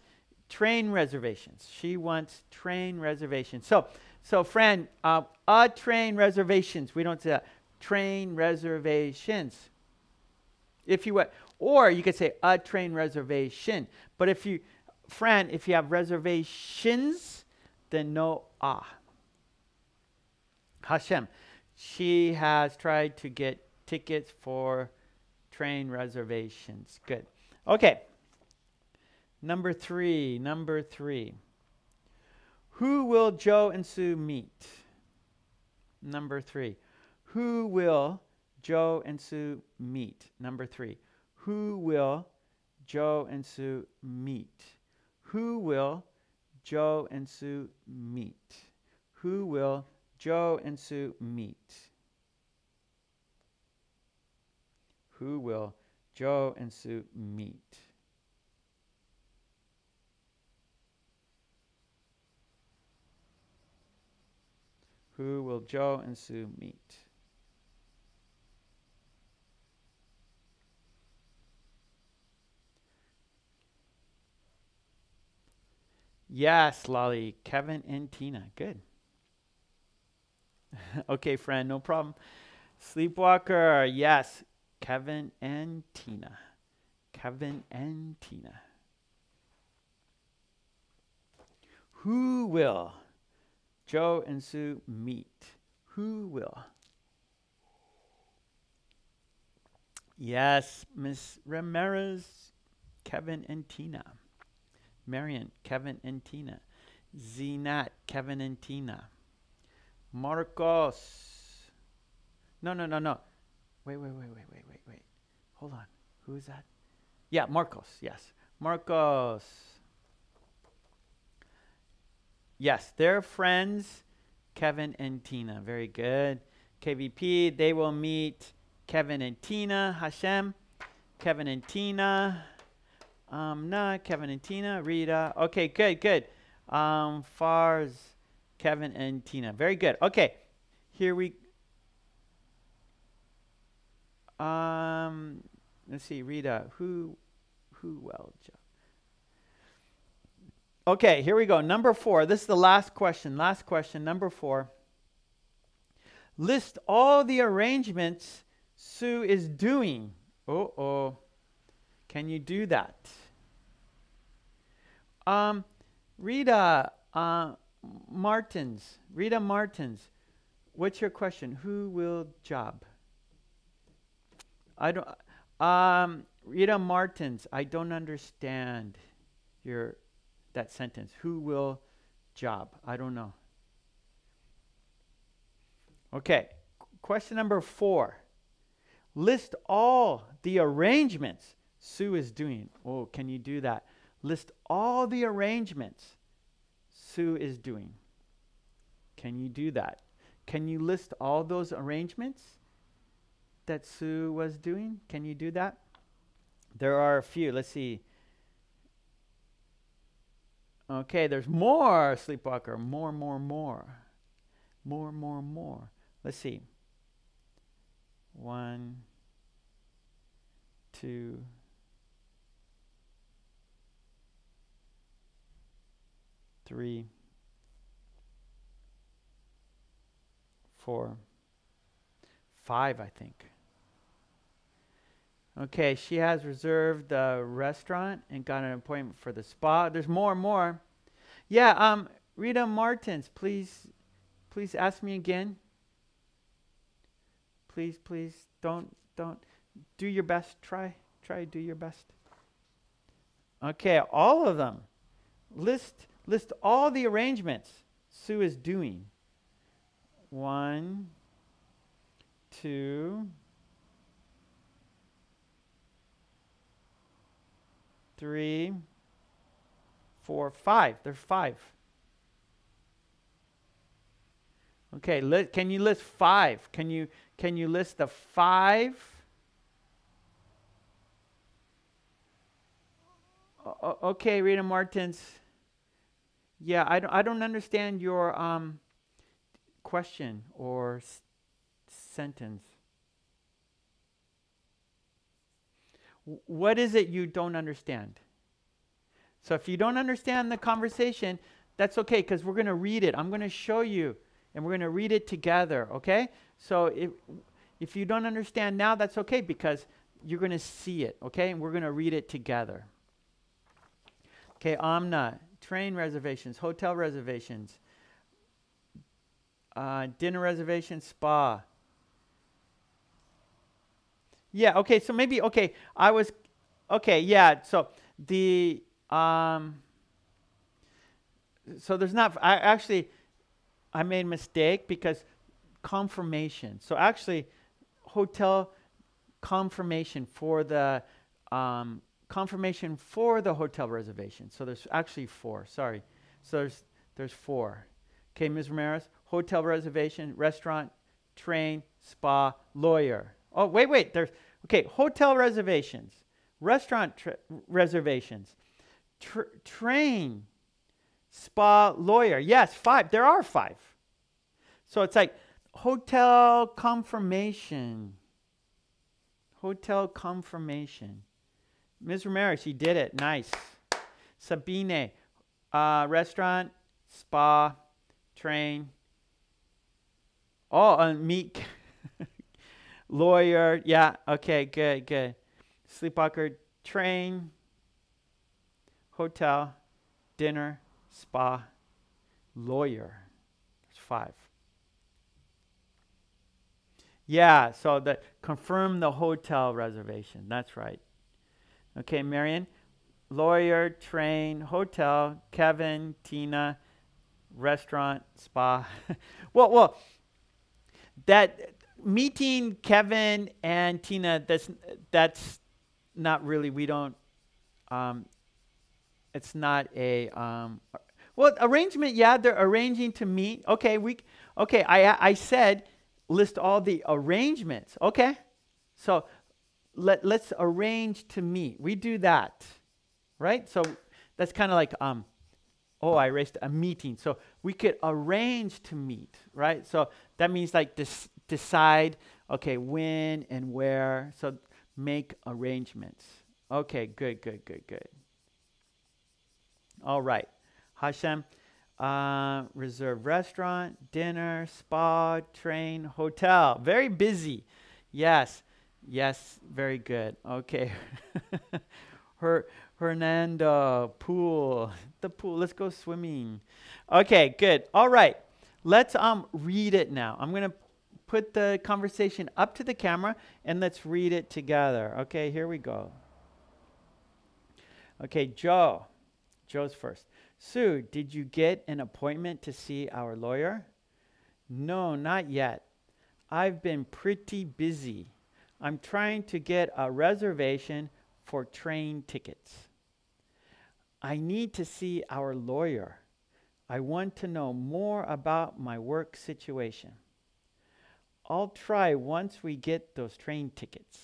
[SPEAKER 1] train reservations. She wants train reservations. So so Fran, uh, a train reservations. We don't say that. Train reservations. If you want, or you could say a train reservation. But if you, Fran, if you have reservations, then no ah. Hashem, she has tried to get tickets for train reservations. Good. Okay. Number three. Number three. Who will Joe and Sue meet? Number three. Who will Joe and Sue meet? Number three. Who will Joe and Sue meet? Who will Joe and Sue meet? Who will Joe and Sue meet. Who will Joe and Sue meet? Who will Joe and Sue meet? Yes, Lolly, Kevin and Tina. Good. okay, friend, no problem. Sleepwalker, yes. Kevin and Tina. Kevin and Tina. Who will Joe and Sue meet? Who will? Yes, Miss Ramirez, Kevin and Tina. Marion, Kevin and Tina. Zenat, Kevin and Tina. Marcos. No, no, no, no. Wait, wait, wait, wait, wait, wait, wait. Hold on. Who is that? Yeah, Marcos. Yes. Marcos. Yes, they're friends, Kevin and Tina. Very good. KVP, they will meet Kevin and Tina. Hashem, Kevin and Tina. Um, nah, Kevin and Tina. Rita. Okay, good, good. Um, Fars, Kevin and Tina. Very good. Okay, here we. Um, let's see, Rita. Who, who well. Okay, here we go. Number four. This is the last question. Last question. Number four. List all the arrangements Sue is doing. Oh, oh. Can you do that? Um, Rita uh, Martins. Rita Martins. What's your question? Who will job? I don't. Um, Rita Martins. I don't understand your that sentence. Who will job? I don't know. Okay. Question number four. List all the arrangements Sue is doing. Oh, can you do that? List all the arrangements Sue is doing. Can you do that? Can you list all those arrangements that Sue was doing? Can you do that? There are a few. Let's see. Okay, there's more sleepwalker. More, more, more. More, more, more. Let's see. One, two, three, four, five, I think. Okay, she has reserved the restaurant and got an appointment for the spa. There's more and more. Yeah, um, Rita Martins, please, please ask me again. Please, please, don't, don't. Do your best. Try, try, do your best. Okay, all of them. List, list all the arrangements Sue is doing. One, two, three, four, five. There's five. Okay, li- can you list five? Can you can you list the five? Okay, Rita Martins. Yeah, I don't I don't understand your um question or s- sentence. what is it you don't understand? So if you don't understand the conversation, that's okay because we're going to read it. I'm going to show you and we're going to read it together, okay? So if if you don't understand now, that's okay because you're going to see it, okay? And we're going to read it together. Okay, Amna, train reservations, hotel reservations, uh, dinner reservations, spa, yeah, okay, so maybe, okay, I was, okay, yeah, so the, um, so there's not, I actually, I made a mistake because confirmation. So actually, hotel confirmation for the, um, confirmation for the hotel reservation. So there's actually four, sorry. So there's, there's four. Okay, Ms. Ramirez, hotel reservation, restaurant, train, spa, lawyer. Oh, wait, wait. There's okay. Hotel reservations, restaurant reservations, tr- train, spa, lawyer. Yes, five. There are five. So it's like hotel confirmation. Hotel confirmation. Ms. Romero, she did it. Nice. Sabine, uh, restaurant, spa, train. Oh, and meet lawyer. Yeah, okay, good, good. Sleepwalker, train, hotel, dinner, spa, lawyer. Five. Yeah, so the confirm the hotel reservation. That's right. Okay, Marion, lawyer, train, hotel, Kevin, Tina, restaurant, spa. well, well, that meeting Kevin and Tina, that's that's not really. We don't. Um, it's not a um, well arrangement. Yeah, they're arranging to meet. Okay, we. Okay, I I said list all the arrangements. Okay, so let let's arrange to meet. We do that, right? So that's kind of like um, oh, I erased a meeting. So we could arrange to meet, right? So that means like decide, okay, when and where. So make arrangements. Okay, good, good, good, good. All right. Hashem, uh, reserve restaurant, dinner, spa, train, hotel. Very busy. Yes, yes, very good. Okay. Her, Hernando, pool, the pool. Let's go swimming. Okay, good. All right. Let's um read it now. I'm going to put the conversation up to the camera and let's read it together. Okay, here we go. Okay, Joe. Joe's first. Sue, did you get an appointment to see our lawyer? No, not yet. I've been pretty busy. I'm trying to get a reservation for train tickets. I need to see our lawyer. I want to know more about my work situation. I'll try once we get those train tickets.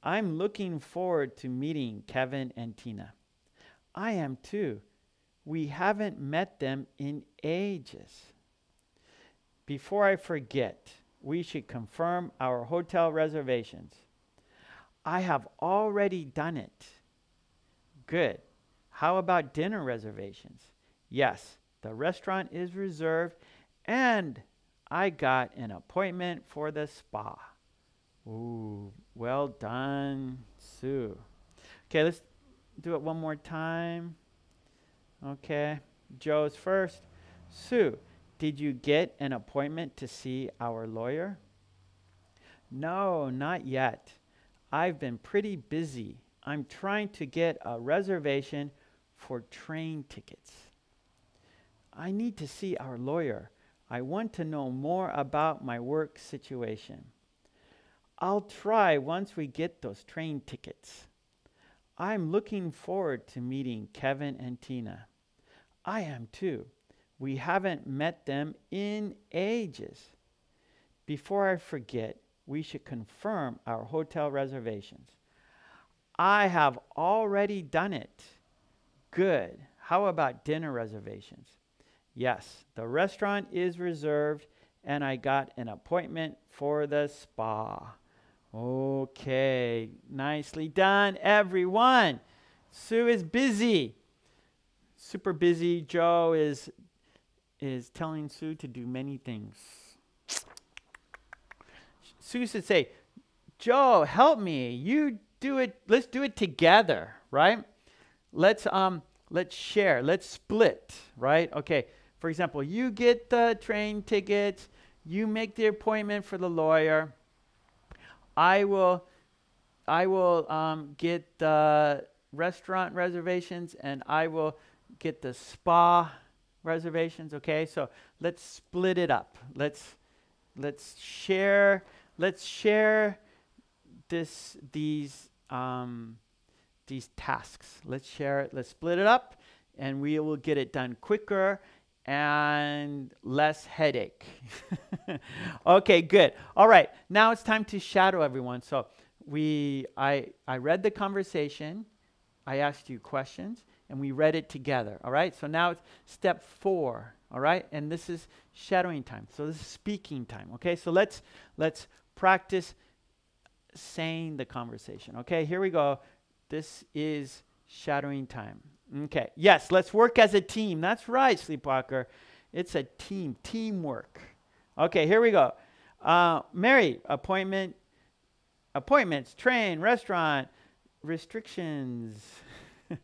[SPEAKER 1] I'm looking forward to meeting Kevin and Tina. I am too. We haven't met them in ages. Before I forget, we should confirm our hotel reservations. I have already done it. Good. How about dinner reservations? Yes, the restaurant is reserved and I got an appointment for the spa. Ooh, well done, Sue. Okay, let's do it one more time. Okay, Joe's first. Sue, did you get an appointment to see our lawyer? No, not yet. I've been pretty busy. I'm trying to get a reservation for train tickets. I need to see our lawyer. I want to know more about my work situation. I'll try once we get those train tickets. I'm looking forward to meeting Kevin and Tina. I am too. We haven't met them in ages. Before I forget, we should confirm our hotel reservations. I have already done it. Good. How about dinner reservations? Yes, the restaurant is reserved and I got an appointment for the spa. Okay, nicely done, everyone. Sue is busy. Super busy. Joe is is telling Sue to do many things. Sue should say, Joe, help me. You do it. Let's do it together, right? Let's um let's share. Let's split, right? Okay. For example, you get the train tickets, you make the appointment for the lawyer. I will, I will um, get the restaurant reservations, and I will get the spa reservations. Okay, so let's split it up. Let's let's share. Let's share this these um, these tasks. Let's share it. Let's split it up, and we will get it done quicker and less headache. okay, good. All right, now it's time to shadow everyone. So we, I, I read the conversation, I asked you questions, and we read it together. All right, so now it's step four. All right, and this is shadowing time. So this is speaking time. Okay, so let's let's practice saying the conversation. Okay, here we go. This is shadowing time. Okay. Yes, let's work as a team. That's right, Sleepwalker. It's a team, teamwork. Okay, here we go. Uh, Mary, appointment, appointments, train, restaurant, restrictions,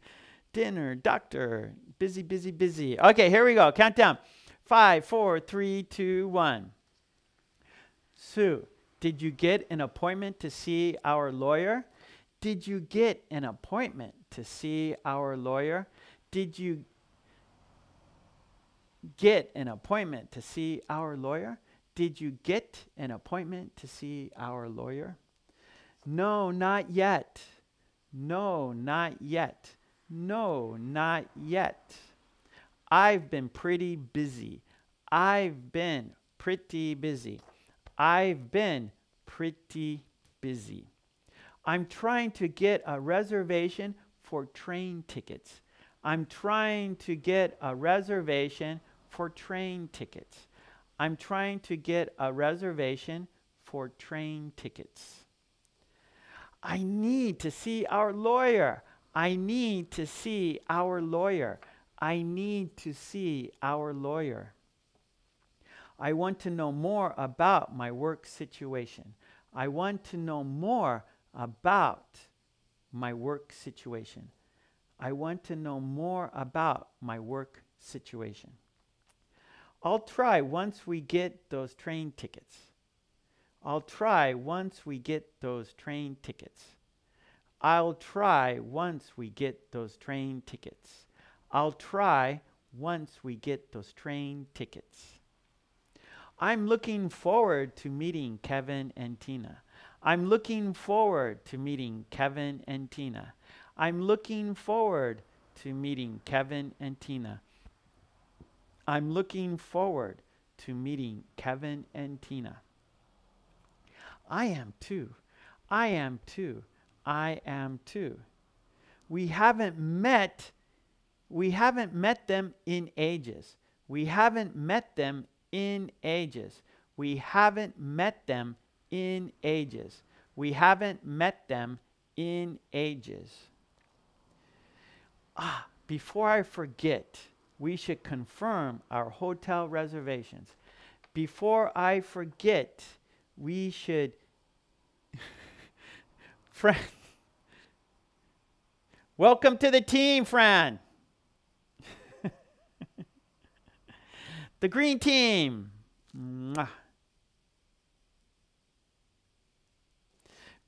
[SPEAKER 1] dinner, doctor, busy, busy, busy. Okay, here we go. Countdown. Five, four, three, two, one. Sue, did you get an appointment to see our lawyer? Did you get an appointment to see our lawyer? Did you get an appointment to see our lawyer? did you get an appointment to see our lawyer? No, not yet. No, not yet. No, not yet. I've been pretty busy. I've been pretty busy. I've been pretty busy. I'm trying to get a reservation for train tickets. I'm trying to get a reservation for train tickets. I'm trying to get a reservation for train tickets. I need to see our lawyer. I need to see our lawyer. I need to see our lawyer. I want to know more about my work situation. I want to know more about my work situation. I want to know more about my work situation. I'll try once we get those train tickets. I'll try once we get those train tickets. I'll try once we get those train tickets. I'll try once we get those train tickets. I'm looking forward to meeting Kevin and Tina. I'm looking forward to meeting Kevin and Tina. I'm looking forward to meeting Kevin and Tina. I'm looking forward to meeting Kevin and Tina. I am too. I am too. I am too. We haven't met we haven't met them in ages. We haven't met them in ages. We haven't met them in ages. We haven't met them in ages. Ah, before I forget, we should confirm our hotel reservations. Before I forget, we should. Fran. Welcome to the team, Fran. the green team. Mwah.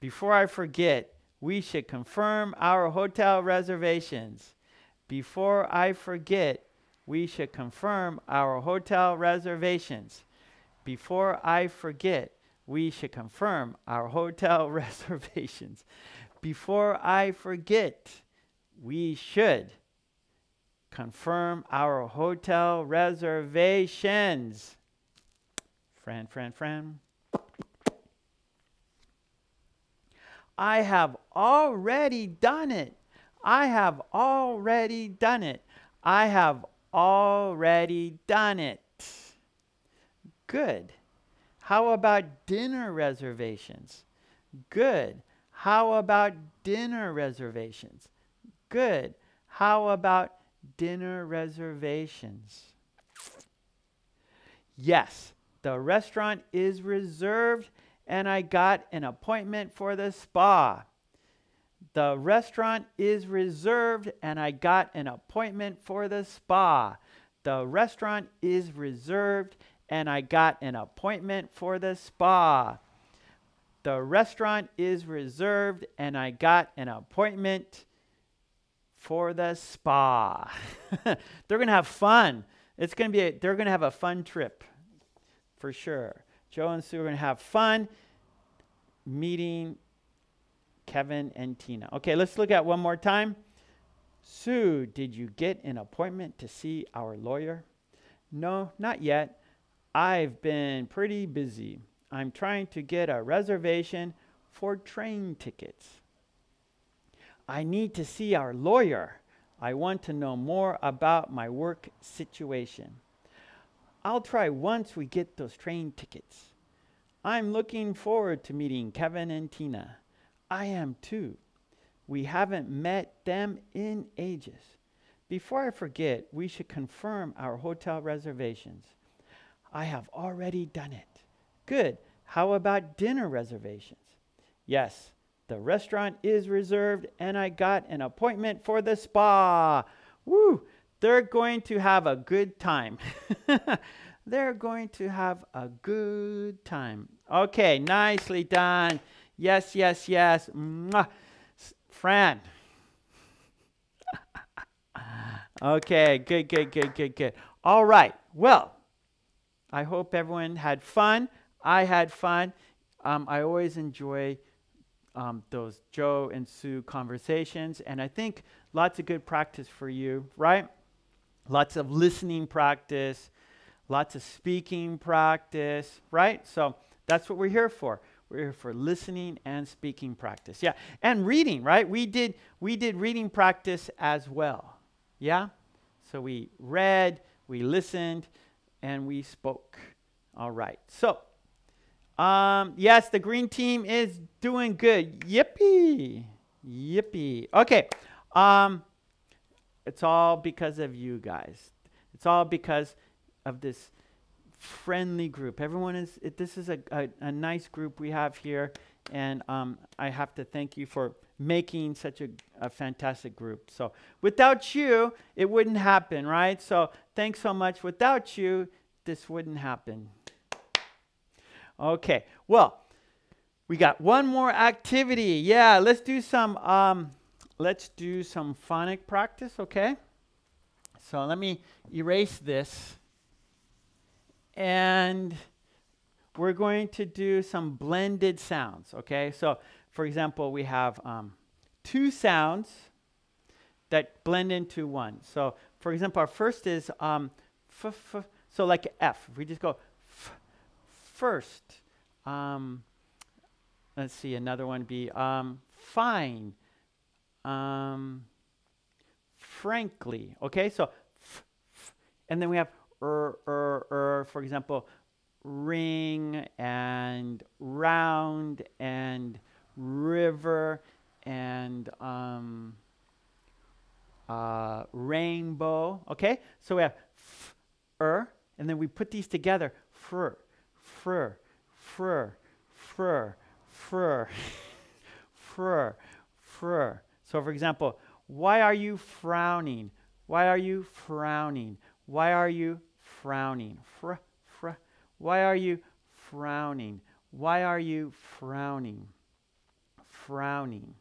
[SPEAKER 1] Before I forget, we should confirm our hotel reservations. Before I forget, we should confirm our hotel reservations. Before I forget, we should confirm our hotel reservations. Before I forget, we should confirm our hotel reservations. Friend, friend, friend. I have already done it. I have already done it. I have already done it. Good. How about dinner reservations? Good. How about dinner reservations? Good. How about dinner reservations? Yes, the restaurant is reserved and I got an appointment for the spa. The restaurant is reserved and I got an appointment for the spa. The restaurant is reserved and I got an appointment for the spa. The restaurant is reserved and I got an appointment for the spa. they're going to have fun. It's going to be a, they're going to have a fun trip for sure. Joe and Sue are going to have fun meeting Kevin and Tina. Okay, let's look at one more time. Sue, did you get an appointment to see our lawyer? No, not yet. I've been pretty busy. I'm trying to get a reservation for train tickets. I need to see our lawyer. I want to know more about my work situation. I'll try once we get those train tickets. I'm looking forward to meeting Kevin and Tina. I am too. We haven't met them in ages. Before I forget, we should confirm our hotel reservations. I have already done it. Good. How about dinner reservations? Yes, the restaurant is reserved and I got an appointment for the spa. Woo! They're going to have a good time. They're going to have a good time. Okay, nicely done. Yes, yes, yes. Mwah. Fran. okay, good, good, good, good, good. All right. Well, I hope everyone had fun. I had fun. Um, I always enjoy um, those Joe and Sue conversations, and I think lots of good practice for you, right? Lots of listening practice, lots of speaking practice, right? So that's what we're here for. We're here for listening and speaking practice. Yeah, and reading, right? We did we did reading practice as well. Yeah? So we read, we listened, and we spoke. All right. So, um, yes, the green team is doing good. Yippee! Yippee. Okay. Um, it's all because of you guys. It's all because of this friendly group. Everyone is, it, this is a, a, a, nice group we have here. And um, I have to thank you for making such a, a fantastic group. So without you, it wouldn't happen, right? So thanks so much. Without you, this wouldn't happen. Okay, well, we got one more activity. Yeah, let's do some, um, let's do some phonic practice, okay? So let me erase this. And we're going to do some blended sounds, okay? So, for example, we have um, two sounds that blend into one. So, for example, our first is um, f, f, so like F. We just go f, first, um, let's see, another one be um, fine, um, frankly. Okay, so f, f, and then we have er, er, er, for example, ring and round and river and um, uh, rainbow. Okay, so we have f, er, and then we put these together. Fr, fr, fr, fr, fr, fr, fr. So, for example, why are you frowning? Why are you frowning? Why are you frowning? Fr, fr. Why are you frowning? Why are you frowning? Frowning.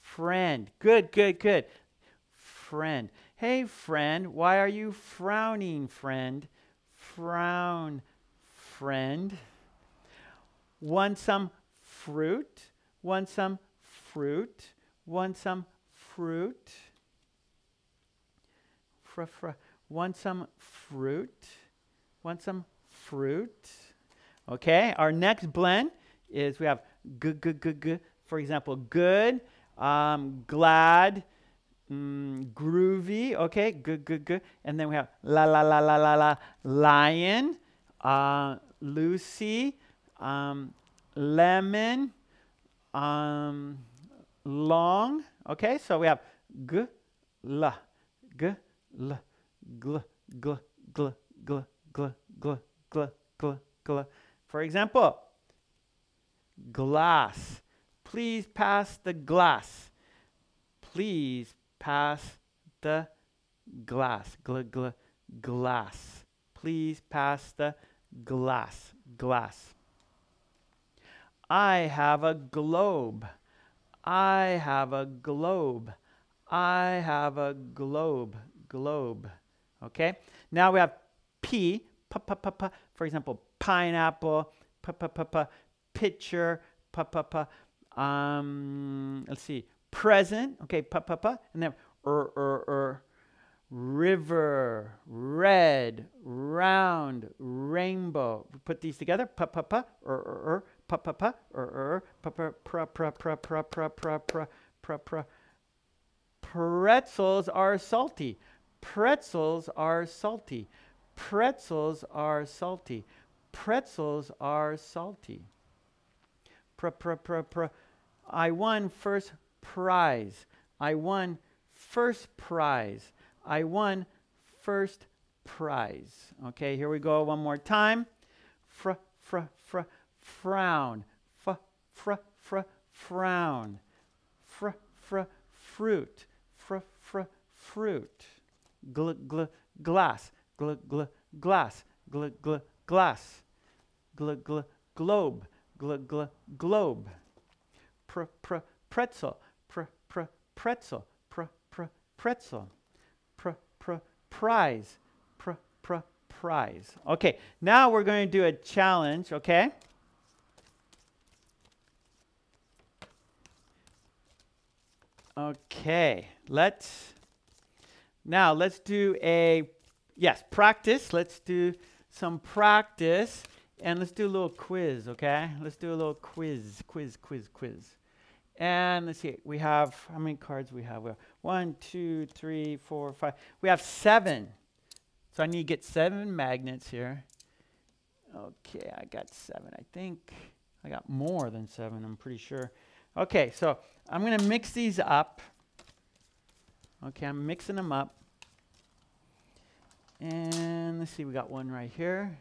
[SPEAKER 1] Friend. Good, good, good. Friend. Hey, friend, why are you frowning, friend? Frown, friend. Want some fruit? Want some fruit? Want some fruit? Fr, fr. Want some fruit? Want some fruit? Okay, our next blend is we have good, good, good, good. For example, good, um, glad, mm, groovy. Okay, good, good, good. And then we have la, la, la, la, la, la, lion, uh, Lucy, um, lemon, um, long. Okay, so we have g, la, g, la gl, gl, gl, gl, gl, gl, gl, gl, gl. For example, glass. Please pass the glass. Please pass the glass. Gl, gl, glass. Please pass the glass. Glass. I have a globe. I have a globe. I have a globe. Globe. Okay? Now we have P, p, p, p, p for example, pineapple, p, p, p, p, picture, p, p, p, um, let's see, present, okay, p, p, p, and then er, er, er, river, red, round, rainbow. We put these together, p, p, p, er, er, er, p, p, p, er, er, p, p, pr, pr, pr, pr, pr, pr, pr, pr, pr. Pretzels are salty. Pretzels are salty. Pretzels are salty. Pretzels are salty. Pr, pr, pr, pr. I won first prize. I won first prize. I won first prize. Okay, here we go one more time. Fr, fr, fr, frown. F, fr, fr, frown. Fr, fr, fruit. Fr, fr, fruit gl, gl, glass, gl, gl, glass, gl, gl, glass, gl, gl, globe, gl, gl, globe, pr, pr, pretzel, pr, pr, pretzel, pr, pr, pretzel, pr, pr, prize, pr, pr, prize. Okay, now we're going to do a challenge, okay? Okay, let's now let's do a yes, practice. Let's do some practice and let's do a little quiz, okay? Let's do a little quiz, quiz, quiz, quiz. And let's see, we have how many cards we have? We have one, two, three, four, five. We have seven. So I need to get seven magnets here. Okay, I got seven, I think. I got more than seven, I'm pretty sure. Okay, so I'm to mix these up. Okay, I'm mixing them up. And let's see, we got one right here.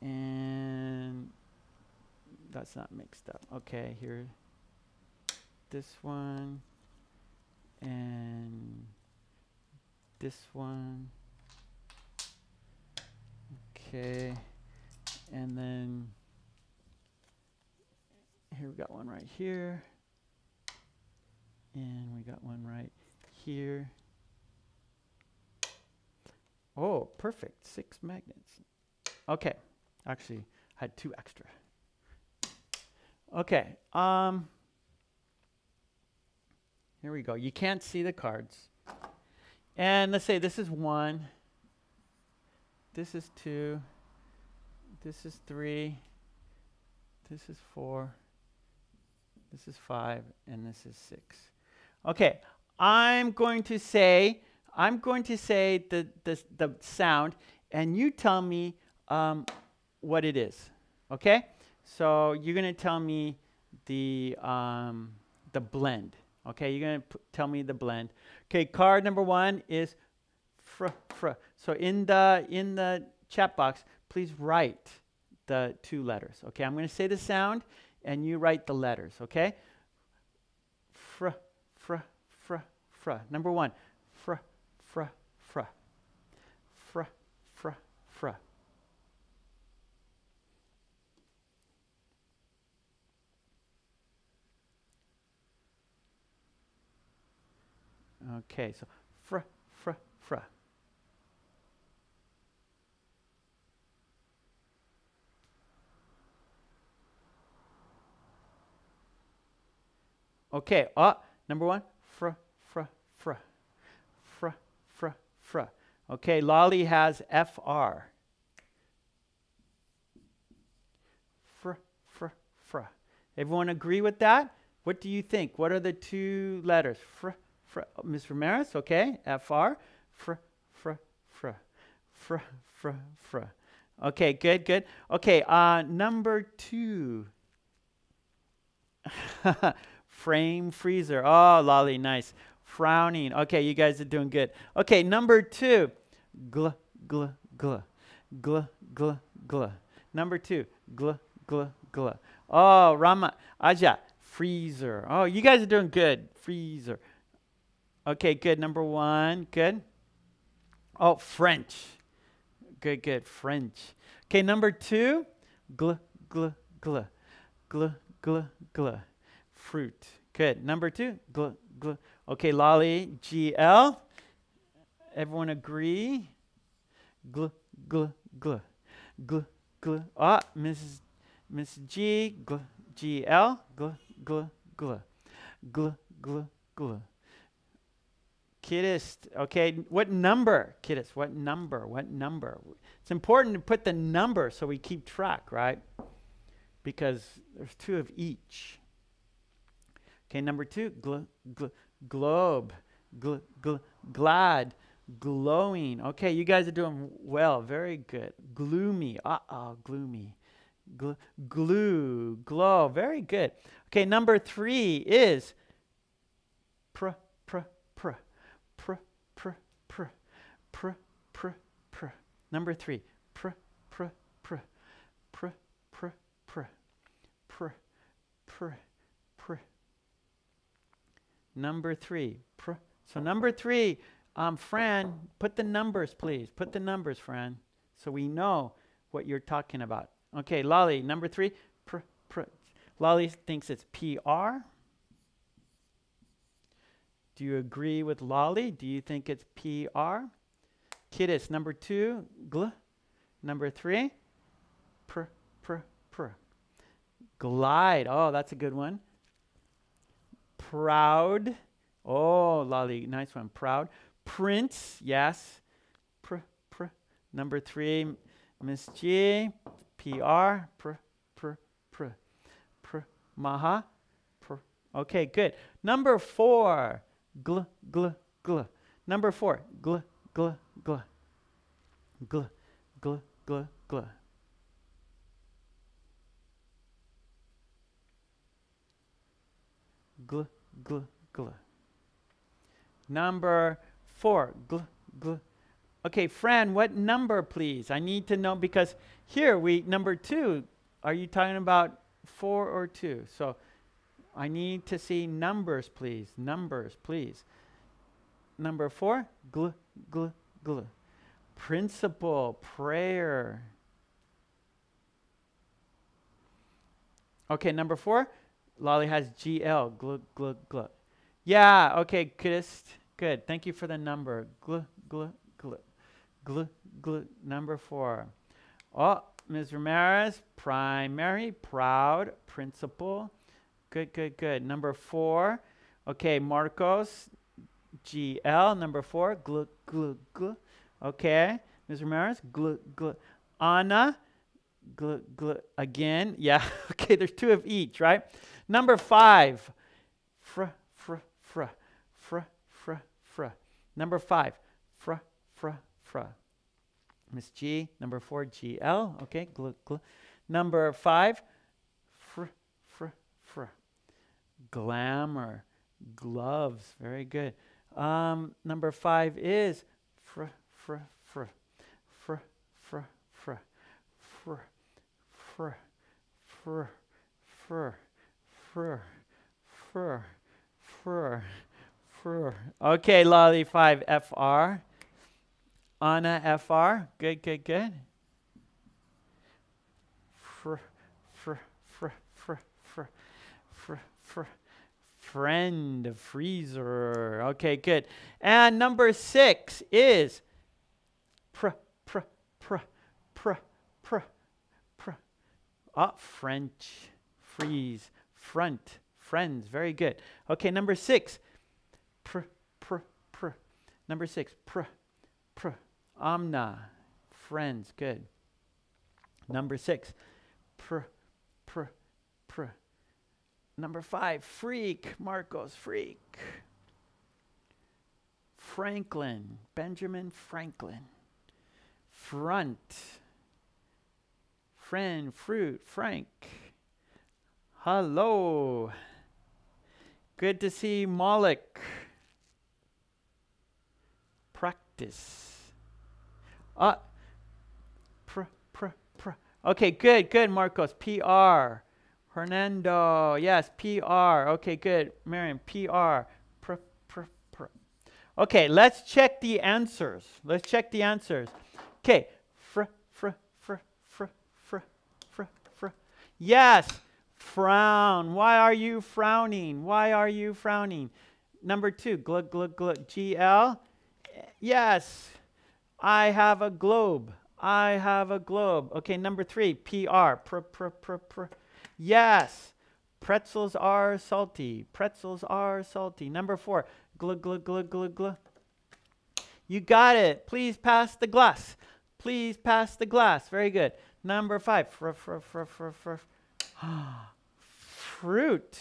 [SPEAKER 1] And that's not mixed up. Okay, here. This one. And this one. Okay. And then here we got one right here. And we got one right here. Oh, perfect. Six magnets. Okay. Actually, I had two extra. Okay. Um, here we go. You can't see the cards. And let's say this is one. This is two. This is three. This is four. This is five. And this is six. Okay. I'm going to say, I'm going to say the, the, the sound, and you tell me um, what it is. Okay? So you're going to tell me the, um, the blend. Okay, you're going to tell me the blend. Okay, card number one is fr, fr. So in the, in the chat box, please write the two letters. Okay, I'm going to say the sound and you write the letters. Okay? Fr, fr, fr, fr. Number one, fr, fr, fr. Fr, fr, fr. Okay, so fr, fr, fr. Okay, uh, number one, fr, fr, fr. Fr, fr, fr. Okay, Lolly has FR. Fr, fr, fr. Everyone agree with that? What do you think? What are the two letters? Fr, fr. Ms. Ramirez, okay, FR. Fr, fr, fr. Fr, fr, fr. Okay, good, good. Okay, uh, number two. Frame freezer. Oh, Lolly, nice. Frowning. Okay, you guys are doing good. Okay, number two. Gl, gl, gl. Gl, gl, gl. Number two. Gl, gl, gl. Oh, Rama, Aja, freezer. Oh, you guys are doing good. Freezer. Okay, good. Number one. Good. Oh, French. Good, good. French. Okay, number two. Gl, gl, gl. Gl, gl, gl fruit. Good. Number two, gl, gl. Okay, Lolly, GL. Everyone agree? Gl, gl, gl. Gl, gl. Ah, Mrs. Miss G, gl, GL. Gl, gl, gl. Gl, gl, gl. Kiddist. Okay, what number? Kiddist, what number? What number? It's important to put the number so we keep track, right? Because there's two of each. Okay, number two, gl- gl- globe, gl- gl- glad, glowing. Okay, you guys are doing well. Very good. Gloomy. Uh oh, gloomy. Gl- glue, glow. Very good. Okay, number three is pr, pr, pr, pr. Number three, pr, pr, pr, pr, pr, pr, pr, pr, pr. Number three. Pr- so number three, um, Fran, put the numbers, please. Put the numbers, Fran, so we know what you're talking about. Okay, Lolly, number three. Pr- pr- Lolly thinks it's PR. Do you agree with Lolly? Do you think it's PR? Kiddist. Number two, gl. Number three, pr, pr, pr. Glide. Oh, that's a good one. Proud. Oh, Lolly, nice one. Proud. Prince. Yes. Pr, pr. Number three, Miss G. PR. Pr, pr, pr. Pr. Maha. Pr. Okay, good. Number four, gl, gl, gl. Number four, gl, gl, gl. Gl, gl, gl, gl. Gl, gl, gl. Number four, gl, gl. Okay, Fran, what number, please? I need to know because here we, number two, are you talking about four or two? So I need to see numbers, please. Numbers, please. Number four, gl, gl, gl. Principle, prayer. Okay, number four, Lolly has GL, gl, gl, gl. Yeah, okay, Chris, good. Thank you for the number. Gl, gl, gl, gl, gl, number four. Oh, Ms. Ramirez, primary, proud, principal. Good, good, good. Number four. Okay, Marcos, GL. Number four, gl, gl, gl. Okay, Ms. Ramirez, gl, gl. Anna, gl, gl, again. Yeah, okay, there's two of each, right? Number five, fr, fr, fr, fr, fr, fr. Number five, fr, fr, fr. Miss G, number four, GL. Okay, gl, gl. Number five, fr, fr, fr. Glamour, gloves. Very good. Um, number five is fr, fr, fr, fr, fr, fr, fr, fr, fr, fr, fr, fr, fr, fr. Okay, Lolly five, FR. Anna FR. Good, good, good. Fr, fr, fr, fr, fr, fr, fr. Friend, freezer. Okay, good. And number six is pr, pr, pr, pr, pr, pr. Ah, French, freeze, front, friends. Very good. Okay, number six. Pr, pr, pr. Number six. Pr, pr. Amna, friends, good. Number six, pr, pr, pr. Number five, freak, Marcos, freak. Franklin, Benjamin Franklin. Front, friend, fruit, Frank. Hello. Good to see Moloch. Practice. Uh, pr, pr, pr. Okay, good, good, Marcos. PR. Hernando. Yes, PR. Okay, good. Miriam, PR. Pr, pr, pr. Okay, let's check the answers. Let's check the answers. Okay. Fr, fr, fr, fr, fr, fr, fr. Yes. Frown. Why are you frowning? Why are you frowning? Number two, glug, glug, glug. GL. Yes. I have a globe. I have a globe. Okay, number three, PR. Pr, pr, pr, pr. Yes. Pretzels are salty. Pretzels are salty. Number four, glug, glug, glug, glug, glug. You got it. Please pass the glass. Please pass the glass. Very good. Number five, fr, fr, fr, fr, fr. fruit.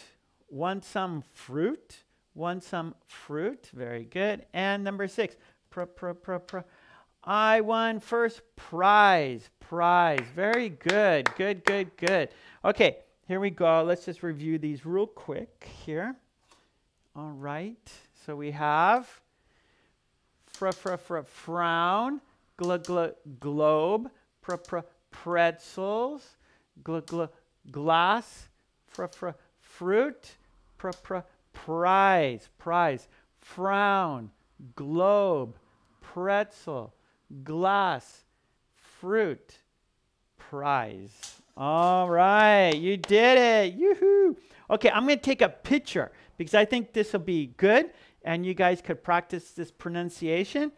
[SPEAKER 1] Want some fruit? Want some fruit? Very good. And number six, pr, pr, pr, pr. I won first prize. Prize. Very good. Good, good, good. Okay, here we go. Let's just review these real quick here. All right. So we have fr, fr, fr, frown, gl, gl, globe, pr, pr, pretzels, gl, gl, glass, fr, fr, fruit, pr, pr, prize, prize, frown, globe, pretzel, glass, fruit, prize. All right, you did it. Yoo-hoo. Okay, I'm going to take a picture because I think this will be good and you guys could practice this pronunciation.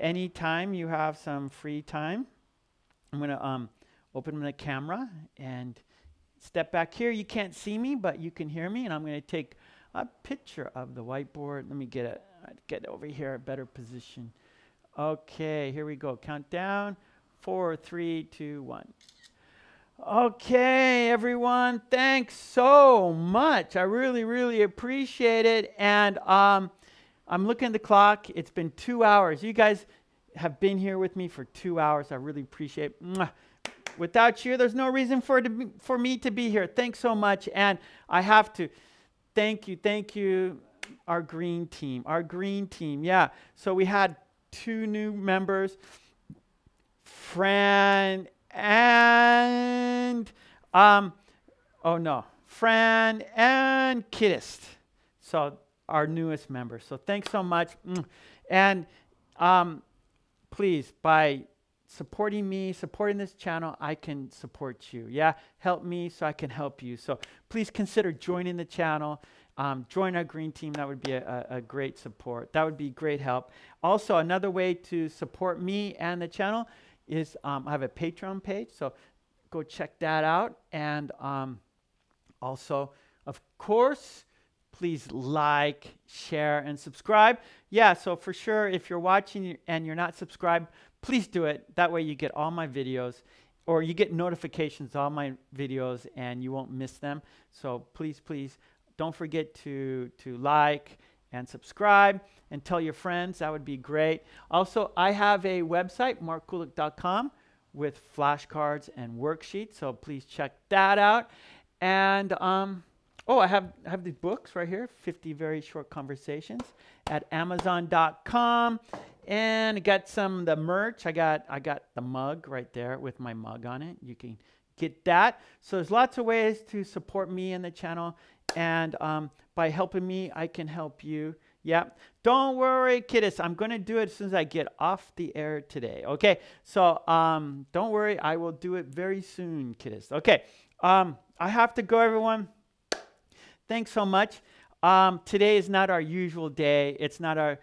[SPEAKER 1] anytime you have some free time, I'm going to um, open the camera and step back here. You can't see me, but you can hear me, and I'm going to take a picture of the whiteboard. Let me get it, get over here, a better position. Okay, here we go. Count down. Four, three, two, one. Okay, everyone, thanks so much. I really, really appreciate it. And um, I'm looking at the clock. It's been two hours. You guys have been here with me for two hours. I really appreciate it. Without you, there's no reason for, be, for me to be here. Thanks so much. And I have to thank you, thank you, our green team. Our green team, yeah. So we had two new members, Fran and, um, oh no, Fran and Kiddist. So our newest members. So thanks so much. Mm. And um, please, by supporting me, supporting this channel, I can support you. Yeah, help me so I can help you. So please consider joining the channel. Um, join our green team. That would be a, a, great support. That would be great help. Also, another way to support me and the channel is um, I have a Patreon page. So go check that out. And um, also, of course, please like, share, and subscribe. Yeah, so for sure, if you're watching and you're not subscribed, please do it. That way you get all my videos or you get notifications all my videos and you won't miss them. So please, please don't forget to, to like and subscribe and tell your friends. That would be great. Also, I have a website, markkulek.com, with flashcards and worksheets. So please check that out. And um, oh, I have, I have these books right here 50 Very Short Conversations at Amazon.com. And I got some the merch. I got I got the mug right there with my mug on it. You can get that. So there's lots of ways to support me and the channel. And um, by helping me, I can help you. Yeah. Don't worry, kiddos. I'm going to do it as soon as I get off the air today. Okay. So um, don't worry. I will do it very soon, kiddos. Okay. Um, I have to go, everyone. Thanks so much. Um, today is not our usual day. It's not our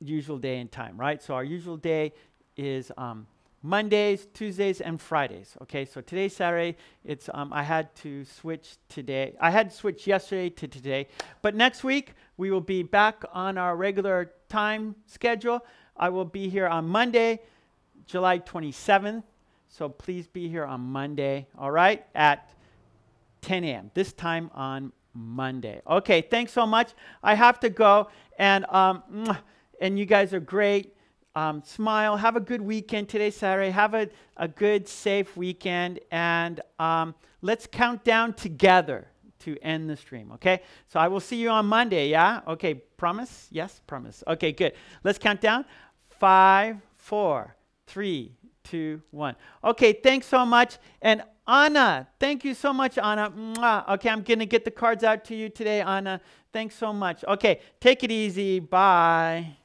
[SPEAKER 1] usual day and time, right? So our usual day is um, Mondays, Tuesdays, and Fridays. Okay, so today's Saturday. It's um, I had to switch today. I had to switch yesterday to today, but next week we will be back on our regular time schedule. I will be here on Monday, July 27th. So please be here on Monday. All right, at 10 a.m. This time on Monday. Okay, thanks so much. I have to go, and um, and you guys are great. Um, smile. Have a good weekend today, Saturday. Have a, a good, safe weekend. And um, let's count down together to end the stream, okay? So I will see you on Monday, yeah? Okay, promise? Yes, promise. Okay, good. Let's count down. Five, four, three, two, one. Okay, thanks so much. And Anna, thank you so much, Anna. Mwah. Okay, I'm going to get the cards out to you today, Anna. Thanks so much. Okay, take it easy. Bye.